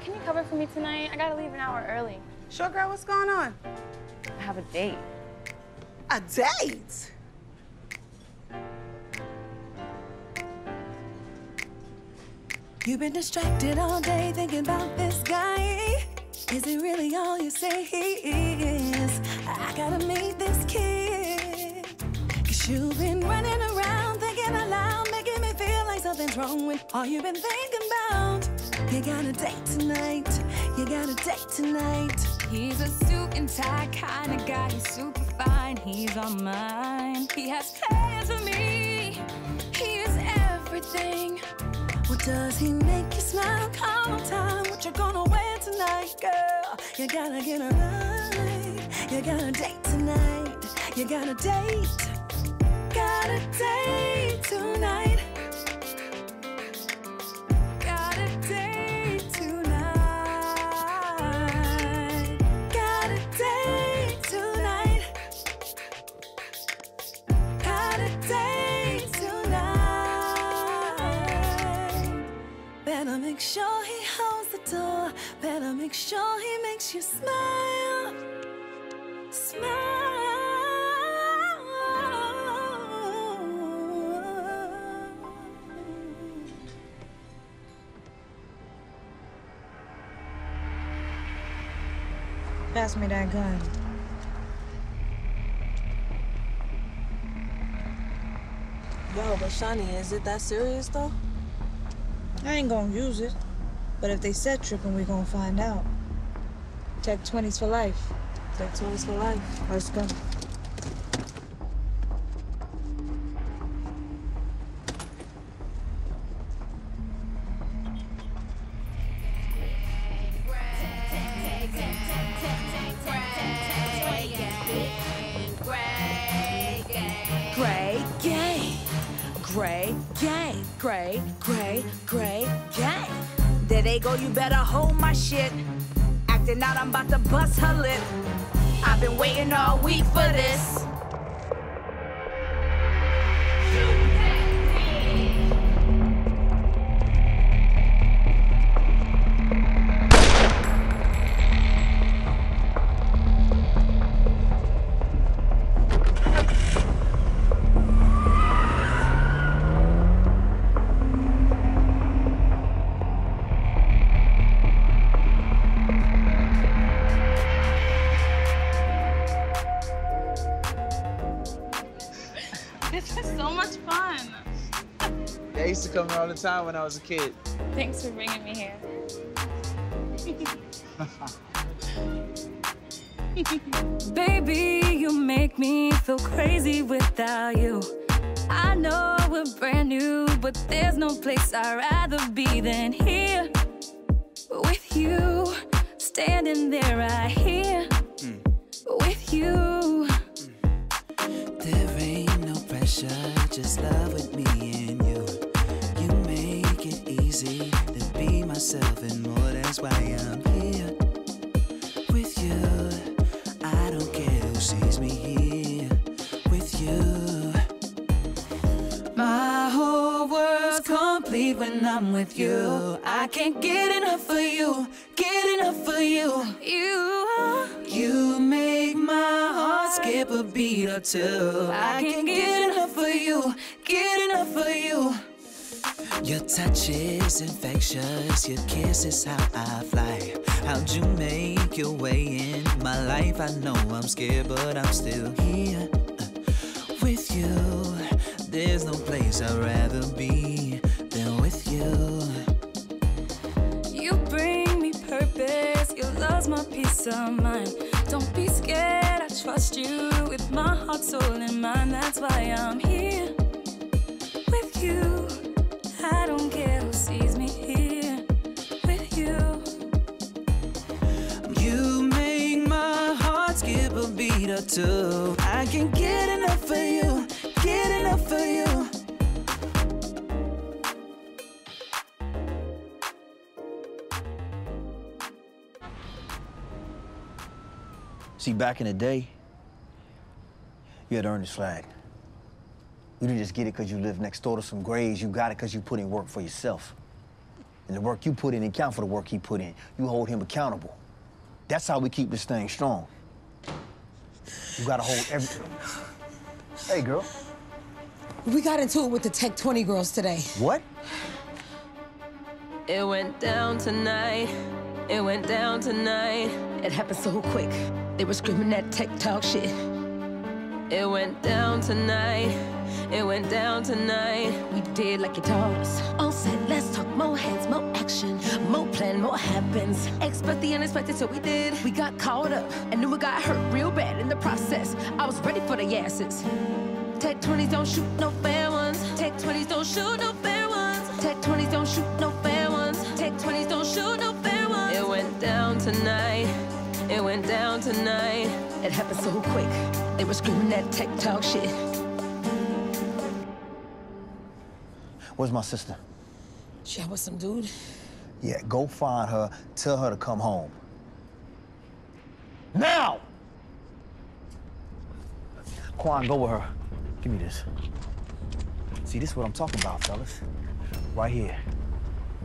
Speaker 48: can you cover for me tonight? I gotta leave an hour early.
Speaker 8: Sure, girl, what's going on?
Speaker 48: I have a date.
Speaker 8: A date?
Speaker 12: You've been distracted all day thinking about this guy. Is he really all you say he is? I gotta meet this kid. Cause you've been running around thinking aloud, making me feel like something's wrong with all you've been thinking about. You got a date tonight. You got a date tonight.
Speaker 10: He's a suit and tie kind of guy. He's super fine. He's on mine. He has plans for me. He is everything.
Speaker 12: What does he make you smile? Come on time. What you gonna wear tonight, girl? You gotta get it right. You got a date tonight. You got a date. Got a date tonight. Better make sure he holds the door. Better make sure he makes you smile. Smile.
Speaker 22: Pass me that gun.
Speaker 40: Yo, but Shani, is it that serious though?
Speaker 22: I ain't gonna use it. But if they set tripping, we gonna find out. Tech 20s for life.
Speaker 40: Tech 20s for life.
Speaker 22: Let's go.
Speaker 13: Time when I was a kid.
Speaker 51: Thanks for bringing me here. [laughs]
Speaker 10: Baby, you make me feel crazy without you. I know we're brand new, but there's no place I'd rather be than here with you, standing there right here with you.
Speaker 7: There ain't no pressure, just love with you. I can't get enough of you, get enough of you.
Speaker 10: You,
Speaker 7: you make my heart skip a beat or two. I can't get enough of you, get enough of you. Your touch is infectious, your kiss is how I fly. How'd you make your way in my life? I know I'm scared, but I'm still here uh, with you. There's no place I'd rather be
Speaker 10: of mind. Don't be scared, I trust you with my heart, soul, and mind. That's why I'm here with you. I don't care who sees me here with you.
Speaker 7: You make my heart skip a beat or two.
Speaker 17: See, back in the day, you had to earn this flag. You didn't just get it because you lived next door to some graves. You got it because you put in work for yourself. And the work you put in didn't count for the work he put in. You hold him accountable. That's how we keep this thing strong. You gotta hold every... Hey, girl.
Speaker 22: We got into it with the Tech 20 girls today.
Speaker 17: What?
Speaker 30: It went down tonight. It went down tonight.
Speaker 22: It happened so quick. They were screaming that talk shit.
Speaker 30: It went down tonight. It went down tonight.
Speaker 22: We did like taught us.
Speaker 52: All set, let's talk more hands, more action, more plan, more happens.
Speaker 22: Expect the unexpected, so we did. We got caught up, and then we got hurt real bad in the process. I was ready for the asses. Tech 20s don't shoot no fair ones. Tech 20s don't shoot no fair ones. Tech 20s don't shoot no fair ones. Tech 20s don't shoot no fair ones.
Speaker 30: It went down tonight. It went down tonight.
Speaker 22: It happened so quick. They were screaming that tech talk shit.
Speaker 17: Where's my sister?
Speaker 22: She out with some dude.
Speaker 17: Yeah, go find her. Tell her to come home. Now! Quan, go with her. Give me this. See, this is what I'm talking about, fellas. Right here.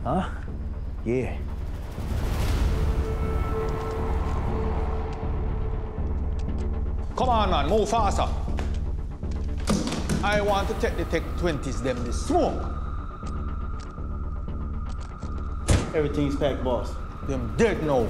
Speaker 17: Huh? Yeah.
Speaker 3: Come on, man, move faster. I want to take the Tech 20s them the smoke. Everything's packed, boss. Them dead now.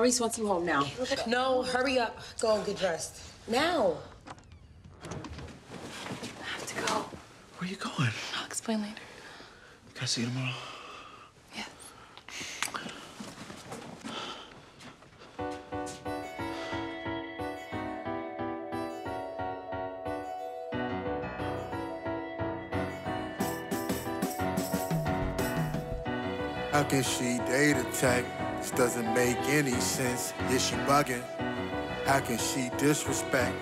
Speaker 22: Maurice wants you home now. No, hurry up. Go and get dressed. Now.
Speaker 53: I have to go.
Speaker 7: Where are you going?
Speaker 53: I'll explain later.
Speaker 7: Can I see you tomorrow?
Speaker 49: How can she date a tech? This doesn't make any sense. Is she bugging? How can she disrespect?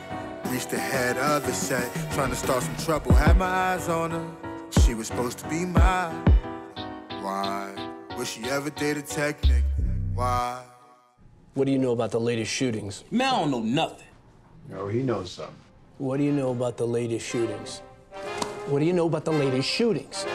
Speaker 49: Reach the head of the set, trying to start some trouble. Had my eyes on her. She was supposed to be mine. Why? Would she ever date a technic? Why?
Speaker 18: What do you know about the latest shootings?
Speaker 54: Man, I don't know nothing.
Speaker 16: No, he knows something.
Speaker 18: What do you know about the latest shootings? What do you know about the latest shootings?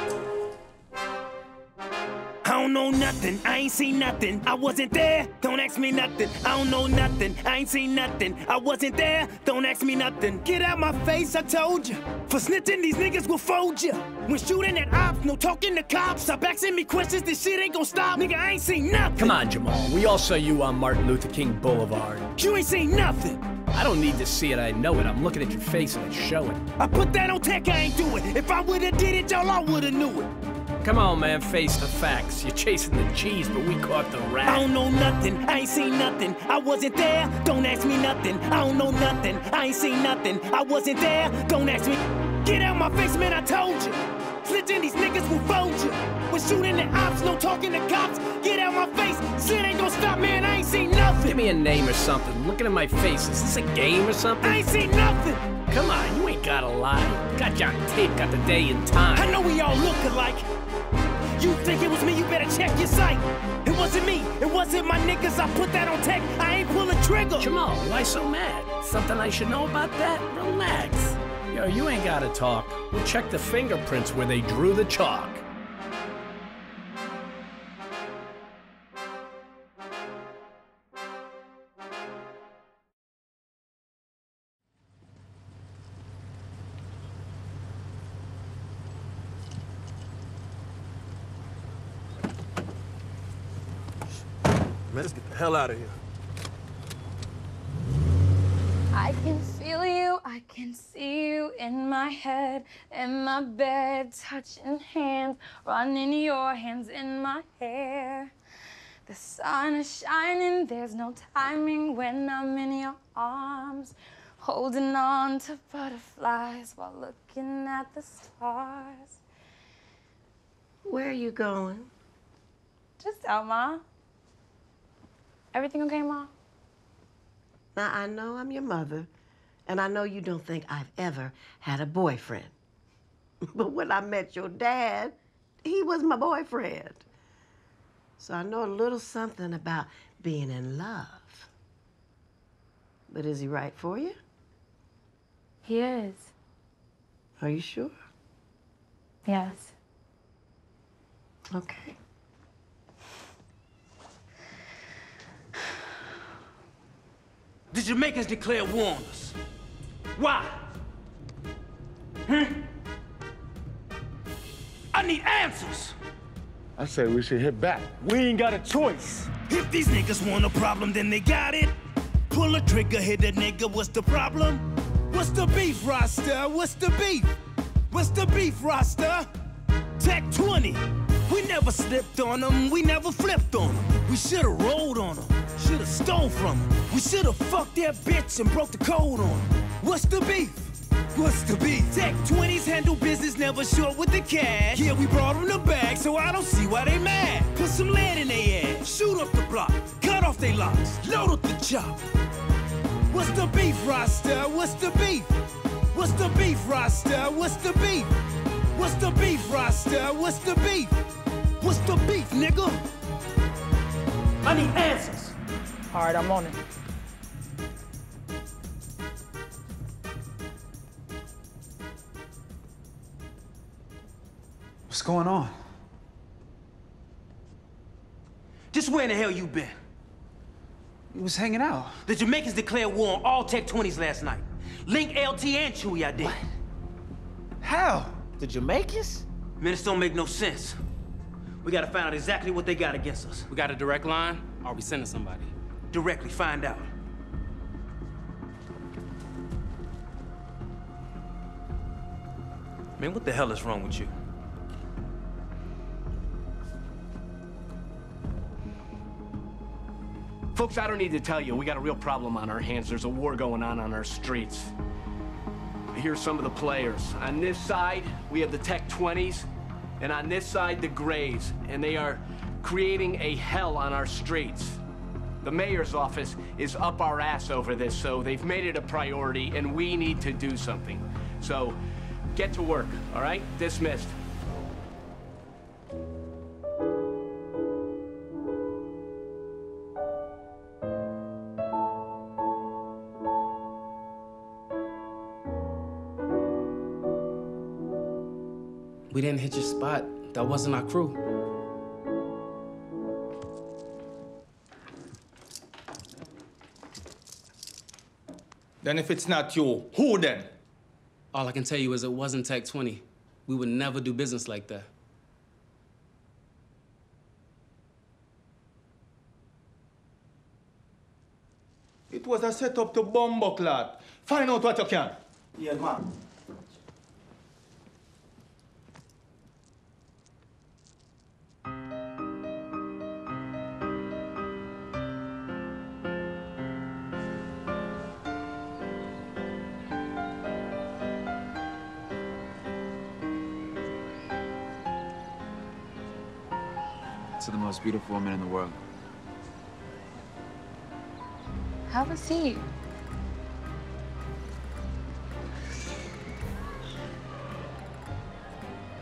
Speaker 1: I don't know nothing, I ain't seen nothing. I wasn't there, don't ask me nothing. I don't know nothing, I ain't seen nothing. I wasn't there, don't ask me nothing. Get out my face, I told you. For snitching, these niggas will fold you. When shooting at ops, no talking to cops. Stop asking me questions, this shit ain't gonna stop. Nigga, I ain't seen nothing.
Speaker 18: Come on, Jamal. We all saw you on Martin Luther King Boulevard.
Speaker 1: You ain't seen nothing.
Speaker 18: I don't need to see it, I know it. I'm looking at your face and it's showing.
Speaker 1: I put that on tech, I ain't do it. If I would've did it, y'all all would've knew it.
Speaker 18: Come on, man, face the facts. You're chasing the cheese, but we caught the rat.
Speaker 1: I don't know nothing, I ain't seen nothing. I wasn't there, don't ask me nothing. I don't know nothing, I ain't seen nothing. I wasn't there, don't ask me. Get out my face, man, I told you. Snitching, these niggas will fold you. When shooting at ops, no talking to cops. Get out my face, shit ain't gonna stop, man, I ain't seen nothing.
Speaker 18: Give me a name or something. Looking at my face, is this a game or something?
Speaker 1: I ain't seen nothing.
Speaker 18: Come on, you ain't gotta lie. Got you on tape, got the day and time.
Speaker 1: I know we all look alike. You think it was me, you better check your sight. It wasn't me, it wasn't my niggas, I put that on tech, I ain't pull a trigger.
Speaker 18: Jamal, why so mad? Something I should know about that? Relax. Yo, you ain't gotta talk. We'll check the fingerprints where they drew the chalk.
Speaker 55: Hell out of here.
Speaker 10: I can feel you, I can see you in my head, in my bed, touching hands, running your hands in my hair. The sun is shining, there's no timing when I'm in your arms, holding on to butterflies while looking at the stars.
Speaker 38: Where are you going?
Speaker 10: Just out, Ma. Everything okay, Ma?
Speaker 38: Now, I know I'm your mother, and I know you don't think I've ever had a boyfriend. [laughs] But when I met your dad, he was my boyfriend. So I know a little something about being in love. But is he right for you?
Speaker 10: He is.
Speaker 38: Are you sure?
Speaker 10: Yes.
Speaker 38: Okay.
Speaker 1: Did the Jamaicans declared war on us. Why? Hmm? I need answers.
Speaker 16: I say we should hit back.
Speaker 1: We ain't got a choice. If these niggas want a problem, then they got it. Pull a trigger, hit a nigga, what's the problem? What's the beef, Rasta? What's the beef? What's the beef, Rasta? Tech 20. We never slipped on them, we never flipped on them. We should've rolled on them, should've stole from them. We should've fucked that bitch and broke the code on them. What's the beef? What's the beef? Tech 20s handle business, never short with the cash. Yeah, we brought them the bag, so I don't see why they mad. Put some lead in their ass, shoot up the block, cut off their locks, load up the chop. What's the beef, Rasta? What's the beef? What's the beef, Rasta? What's the beef? What's the beef, Rasta? What's the beef? What's the beef, nigga? I need answers.
Speaker 53: All right, I'm on it.
Speaker 7: What's going on?
Speaker 1: Just where in the hell you been?
Speaker 7: He was hanging out.
Speaker 1: The Jamaicans declared war on all Tech 20s last night. Link LT and Chewy, I did. What?
Speaker 56: How? The Jamaicans?
Speaker 1: Man, this don't make no sense. We gotta find out exactly what they got against us.
Speaker 5: We got a direct line? Or are we sending somebody?
Speaker 1: Directly, find out. Man, what the hell is wrong with you?
Speaker 18: Folks, I don't need to tell you, we got a real problem on our hands. There's a war going on on our streets. Here's some of the players. On this side, we have the Tech 20s, and on this side, the Grays. And they are creating a hell on our streets. The mayor's office is up our ass over this, so they've made it a priority, and we need to do something. So, get to work, all right? Dismissed.
Speaker 5: We didn't hit your spot. That wasn't our crew.
Speaker 3: Then if it's not you, who then?
Speaker 5: All I can tell you is it wasn't Tech 20. We would never do business like that.
Speaker 3: It was a setup to bomb clot. Find out what you can.
Speaker 1: Yeah, come
Speaker 7: To the most beautiful woman in the world.
Speaker 10: How was he?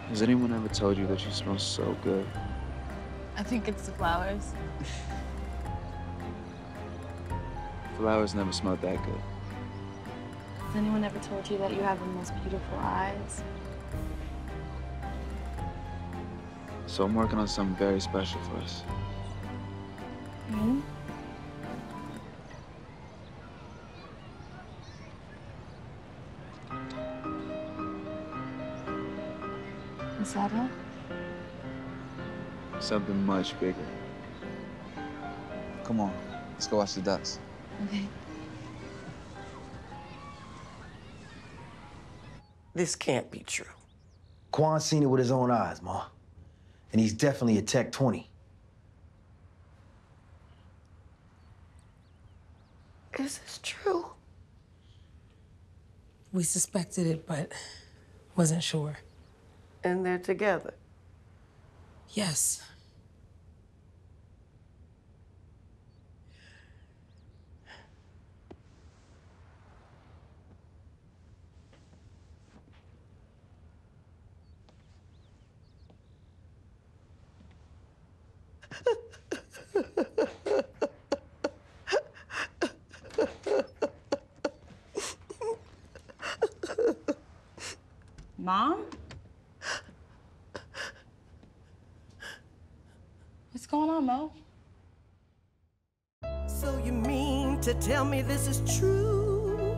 Speaker 7: Has anyone ever told you that you smell so good?
Speaker 10: I think it's the flowers.
Speaker 7: Flowers never smelled that good.
Speaker 10: Has anyone ever told you that you have the most beautiful eyes?
Speaker 7: So I'm working on something very special for us.
Speaker 10: Hmm? Is that it?
Speaker 7: Something much bigger. Come on, let's go watch the ducks.
Speaker 10: Okay.
Speaker 38: This can't be true.
Speaker 17: Quan seen it with his own eyes, Ma. And he's definitely a Tech 20.
Speaker 38: Is this true?
Speaker 22: We suspected it, but wasn't sure.
Speaker 38: And they're together.
Speaker 22: Yes.
Speaker 57: Mom? What's going on, Mo?
Speaker 38: So you mean to tell me this is true?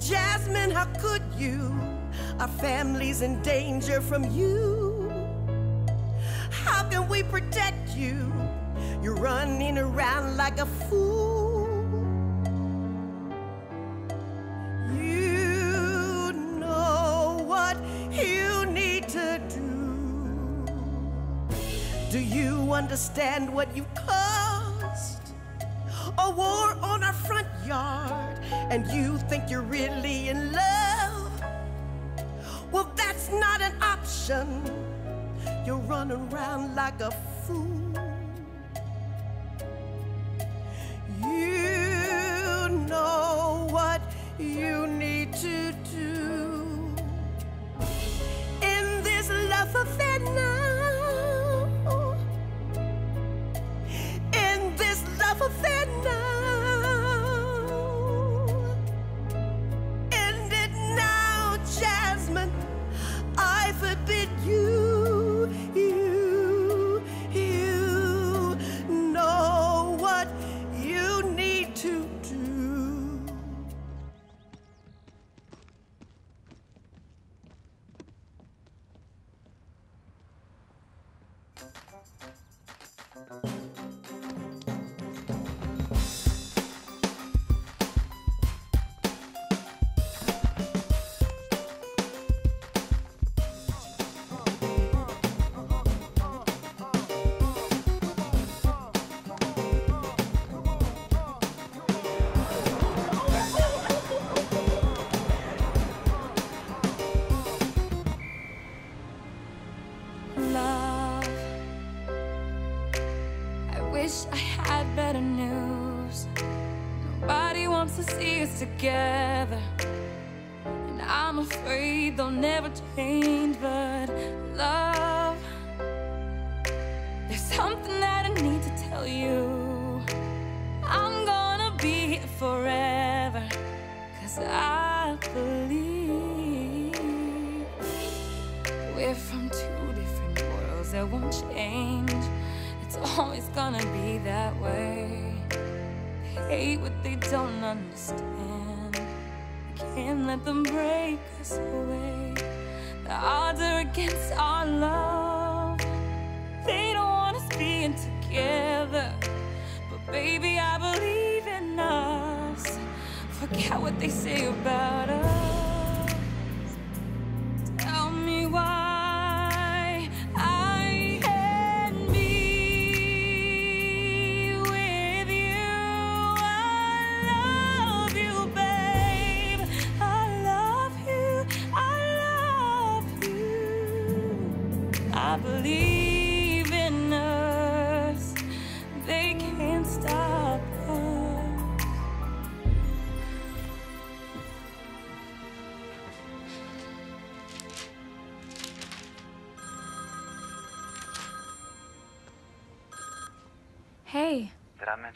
Speaker 38: Jasmine, how could you? Our family's in danger from you. How can we protect you? You're running around like a fool. You know what you need to do. Do you understand what you've caused? A war on our front yard, and you think you're really in love? Well, that's not an option. You're running around like a fool.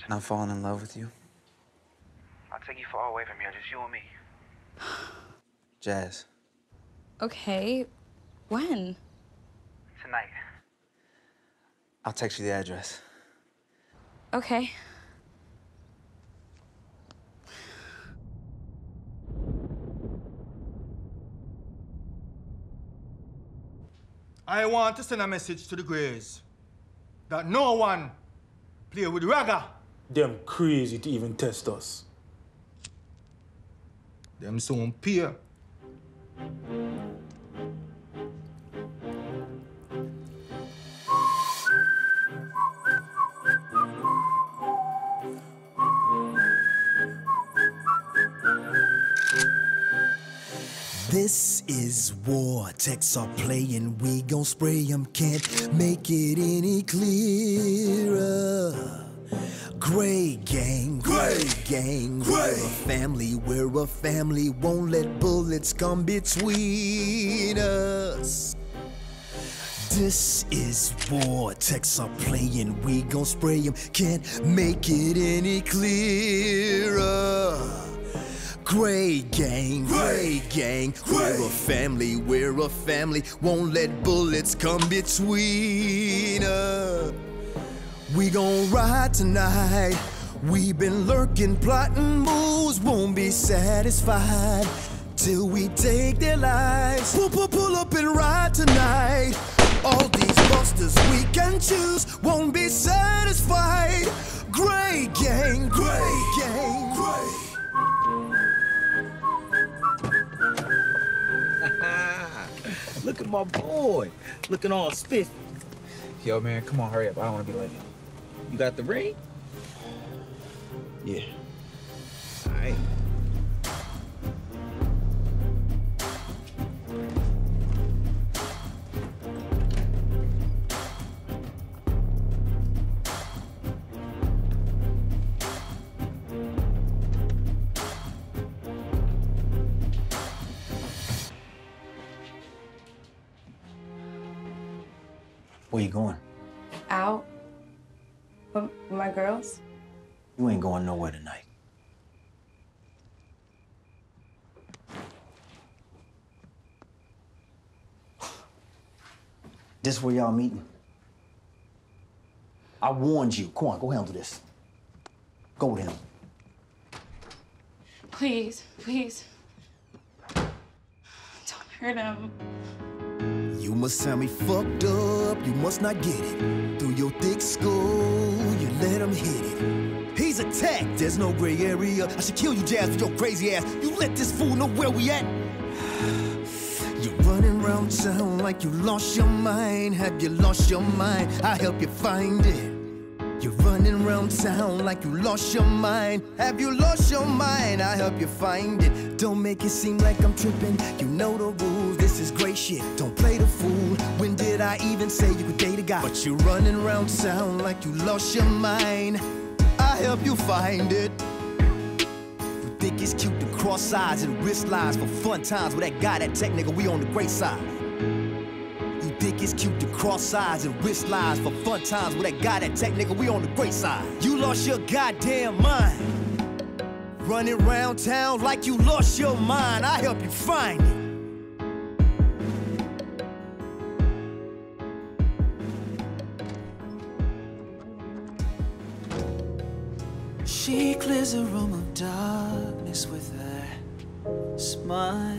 Speaker 58: Did I mention?
Speaker 33: Not falling in love with you?
Speaker 58: I'll take you far away from here, just you and me. [sighs]
Speaker 33: Jazz.
Speaker 59: Okay. When?
Speaker 58: Tonight.
Speaker 33: I'll text you the address.
Speaker 59: Okay.
Speaker 41: I want to send a message to the Greys that no one play with Raga.
Speaker 26: Them crazy to even test us.
Speaker 41: Them soon peer.
Speaker 17: This is war. Texts are playing. We gon' spray 'em. Can't make it any clearer. Gray gang, gray gang, we're a family, we're a family. Won't let bullets come between us. This is war. Texts are playing. We gon' spray 'em. Can't make it any clearer. Gray gang, gray gang, we're a family, we're a family. Won't let bullets come between us. We gon' ride tonight. We've been lurking, plotting moves, won't be satisfied till we take their lives. Pull, pull, pull up and ride tonight. All these busters we can choose won't be satisfied. Gray gang, gray gang, gray. [laughs]
Speaker 60: Look at my boy. Looking all spiffy. Yo, man, come on, hurry up. I don't want to be late. You got the ring? Yeah. All right.
Speaker 61: Where you going?
Speaker 59: Out. My girls?
Speaker 61: You ain't going nowhere tonight. This where y'all meeting? I warned you. Come on, go handle this. Go with him.
Speaker 48: Please, please. Don't hurt him.
Speaker 17: You must have me fucked up, you must not get it. Through your thick skull, you let him hit it. He's attacked, there's no gray area. I should kill you, Jazz, with your crazy ass. You let this fool know where we at. [sighs] You're running around town like you lost your mind. Have you lost your mind? I'll help you find it. You're running around town like you lost your mind. Have you lost your mind? I'll help you find it. Don't make it seem like I'm tripping. You know the rules. This is great shit. Don't play I even say you could date a guy? But you're running around town like you lost your mind. I'll help you find it. You think it's cute to cross sides and wrist lines for fun times with that guy, that tech nigga, we on the great side. You think it's cute to cross sides and wrist lines for fun times with that guy, that tech nigga, we on the great side. You lost your goddamn mind. Running around town like you lost your mind. I help you find it.
Speaker 7: She clears a room of darkness with her smile.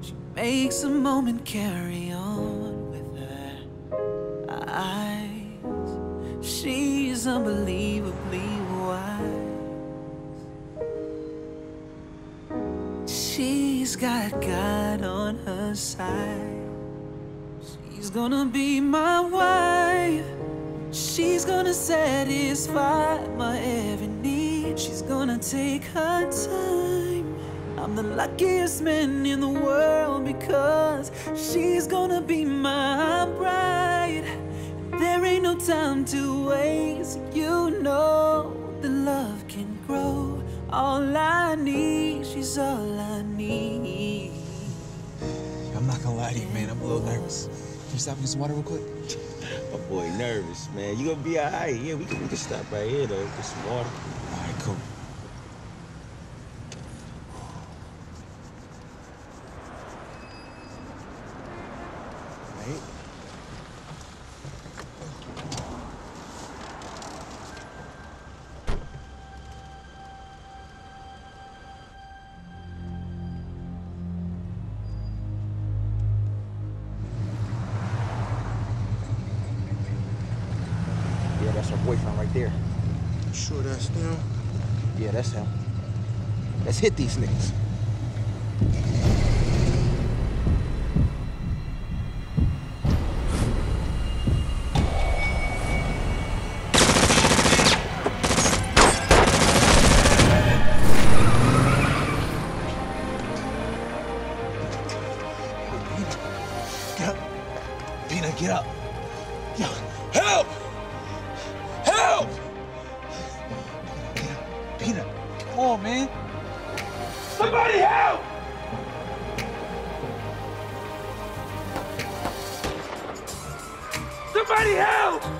Speaker 7: She makes a moment carry on with her eyes. She's unbelievably wise. She's got God on her side. She's gonna be my wife. She's gonna satisfy my every need. She's gonna take her time. I'm the luckiest man in the world because she's gonna be my bride. There ain't no time to waste. You know the love can grow. All I need, she's all I need.
Speaker 62: I'm not gonna lie to you, man. I'm a little nervous. Can you stop and get some water real quick?
Speaker 63: Boy nervous, man. You gonna be all right. Yeah, we can, we can stop right here, though. Get some water.
Speaker 62: Hit these niggas. Get up. Pina, get up. Yo, help! Help! Pina, come on, man.
Speaker 4: Somebody help! Somebody help!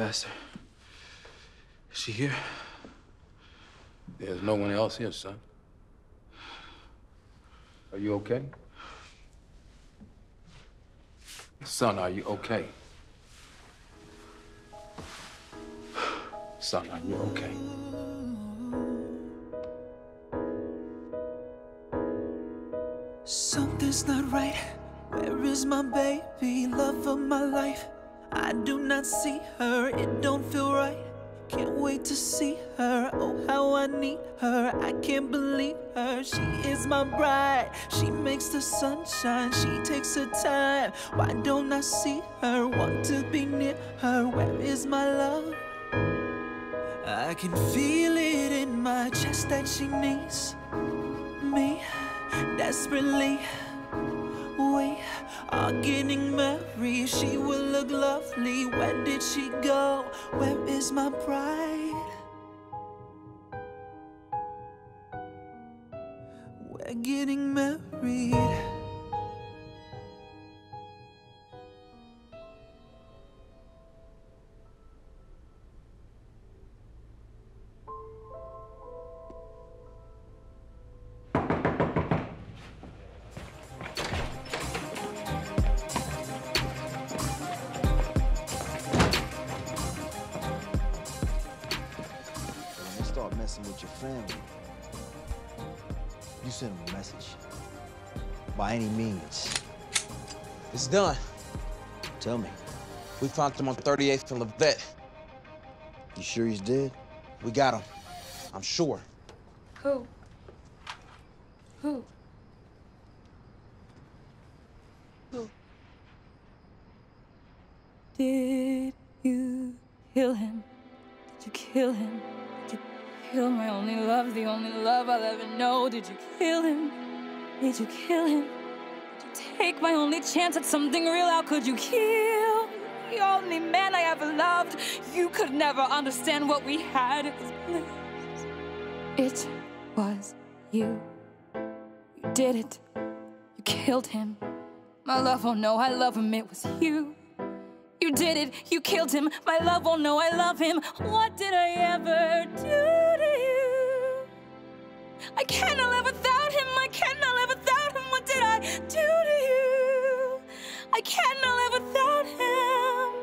Speaker 64: Pastor. Is she here?
Speaker 5: There's no one else here, son. Are you okay? Son, are you okay? Son, are you okay?
Speaker 7: Something's not right. Where is my baby, love of my life? I do not see her, it don't feel right. Can't wait to see her. Oh, how I need her. I can't believe her. She is my bride. She makes the sunshine. She takes her time. Why don't I see her? Want to be near her. Where is my love? I can feel it in my chest that she needs me desperately. Are getting married. She will look lovely. Where did she go? Where is my bride?
Speaker 17: Family, you send him a message. By any means.
Speaker 65: It's done.
Speaker 17: Tell me.
Speaker 65: We found him on 38th and Levette.
Speaker 17: You sure he's dead?
Speaker 65: We got him. I'm sure.
Speaker 10: Who? Who? Who? Did you kill him? Did you kill him? Kill my only love, the only love I'll ever know? Did you kill him? Did you kill him? Did you take my only chance at something real? How could you kill the only man I ever loved? You could never understand what we had. It was you. You did it. You killed him. My love, oh no, I love him. It was you. You did it. You killed him. My love, oh no, I love him. What did I ever do? I cannot live without him. I cannot live without him. What did I do to you? I cannot live without him.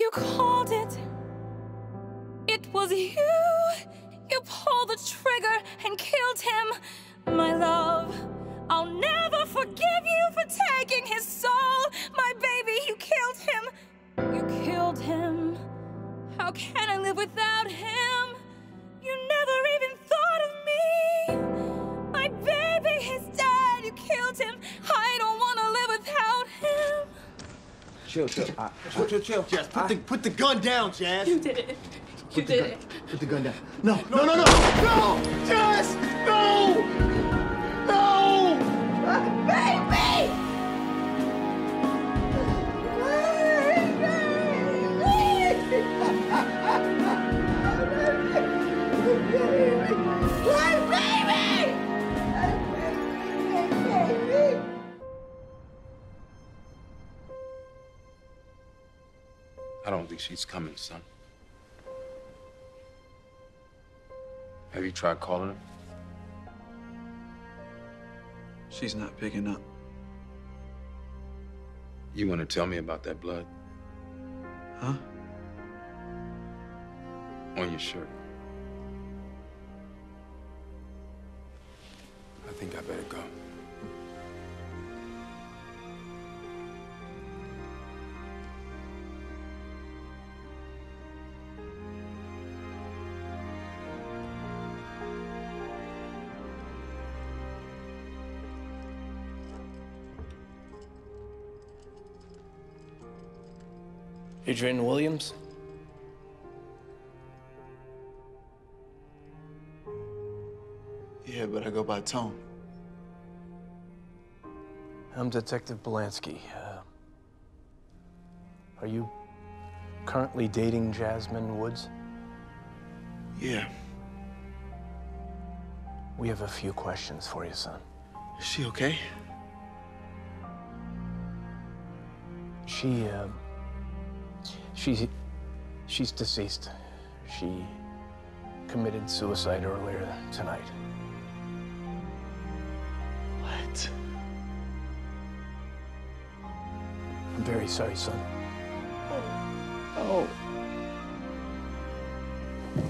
Speaker 10: You called it. It was you. You pulled the trigger and killed him. My love, I'll never forgive you for taking his soul. My baby, you killed him. You killed him. How can I live without him? You never even thought of me. My baby is dead. You killed him. I don't want to live without him.
Speaker 65: Chill, chill. I, chill, chill, chill.
Speaker 49: Jazz, put the put the gun down, Jazz.
Speaker 10: You did it. You did it.
Speaker 49: Put the gun down. No, no, no, no, no! Jazz! No! No!
Speaker 66: Baby!
Speaker 5: I don't think she's coming, son. Have you tried calling her?
Speaker 16: She's not picking up.
Speaker 5: You want to tell me about that blood
Speaker 16: Huh?
Speaker 5: on your shirt? I think I better go.
Speaker 18: Adrian Williams?
Speaker 16: Yeah, but I go by Tone.
Speaker 18: I'm Detective Polanski. Uh, are you currently dating Jasmine Woods?
Speaker 16: Yeah.
Speaker 18: We have a few questions for you, son.
Speaker 16: Is she okay?
Speaker 18: She, uh, she's, she's deceased. She committed suicide earlier tonight.
Speaker 16: What?
Speaker 18: I'm very sorry, son.
Speaker 16: Oh.
Speaker 7: My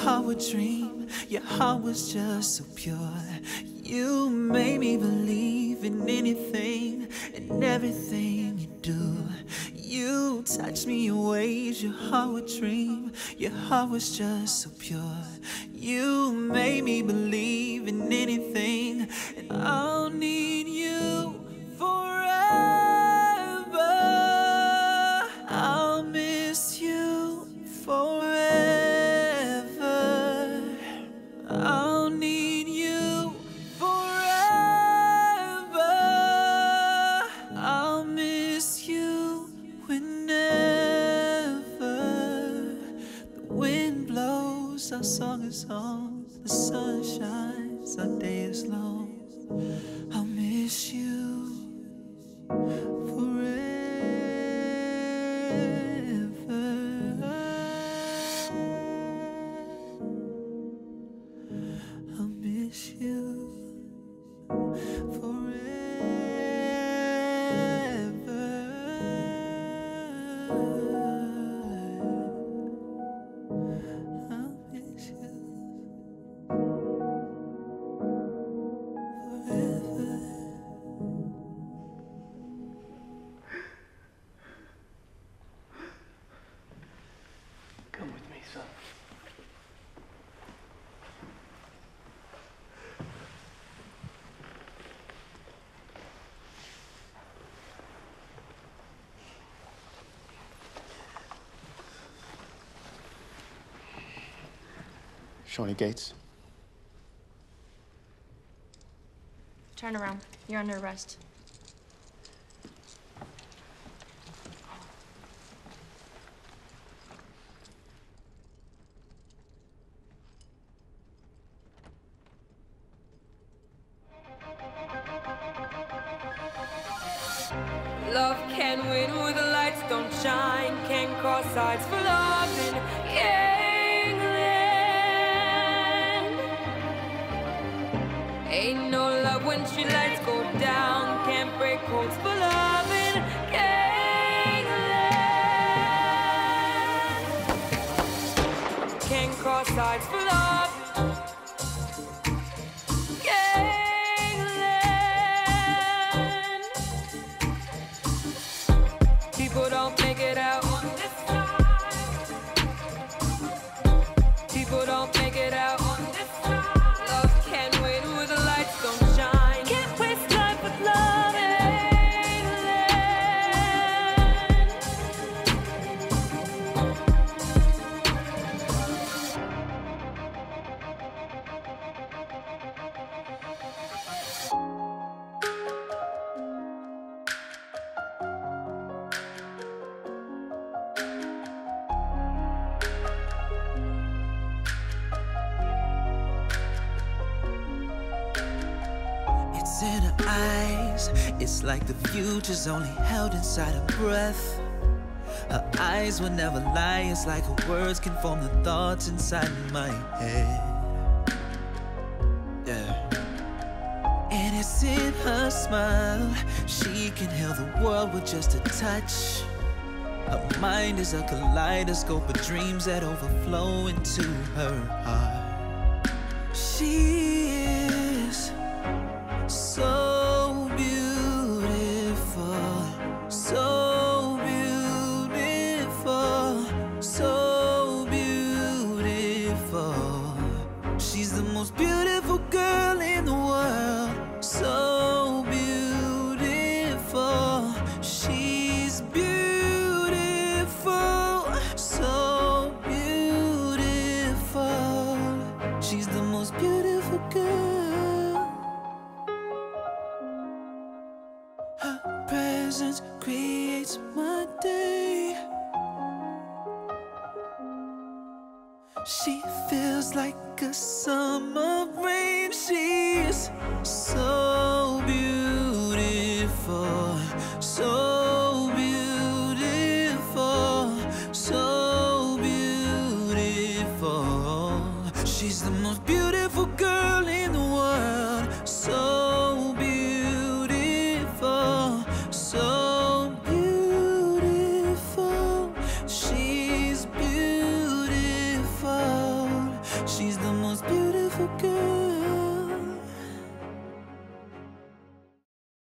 Speaker 7: heart would dream. Your heart was just so pure. You made me believe in anything and everything you do. You touched me in ways your heart would dream. Your heart was just so pure. You made me believe in anything, and I'll need
Speaker 16: Shawnee Gates.
Speaker 10: Turn around. You're under arrest.
Speaker 7: Future's only held inside her breath. Her eyes will never lie. It's like her words can form the thoughts inside my head. Yeah. And it's in her smile. She can heal the world with just a touch. Her mind is a kaleidoscope of dreams that overflow into her heart. She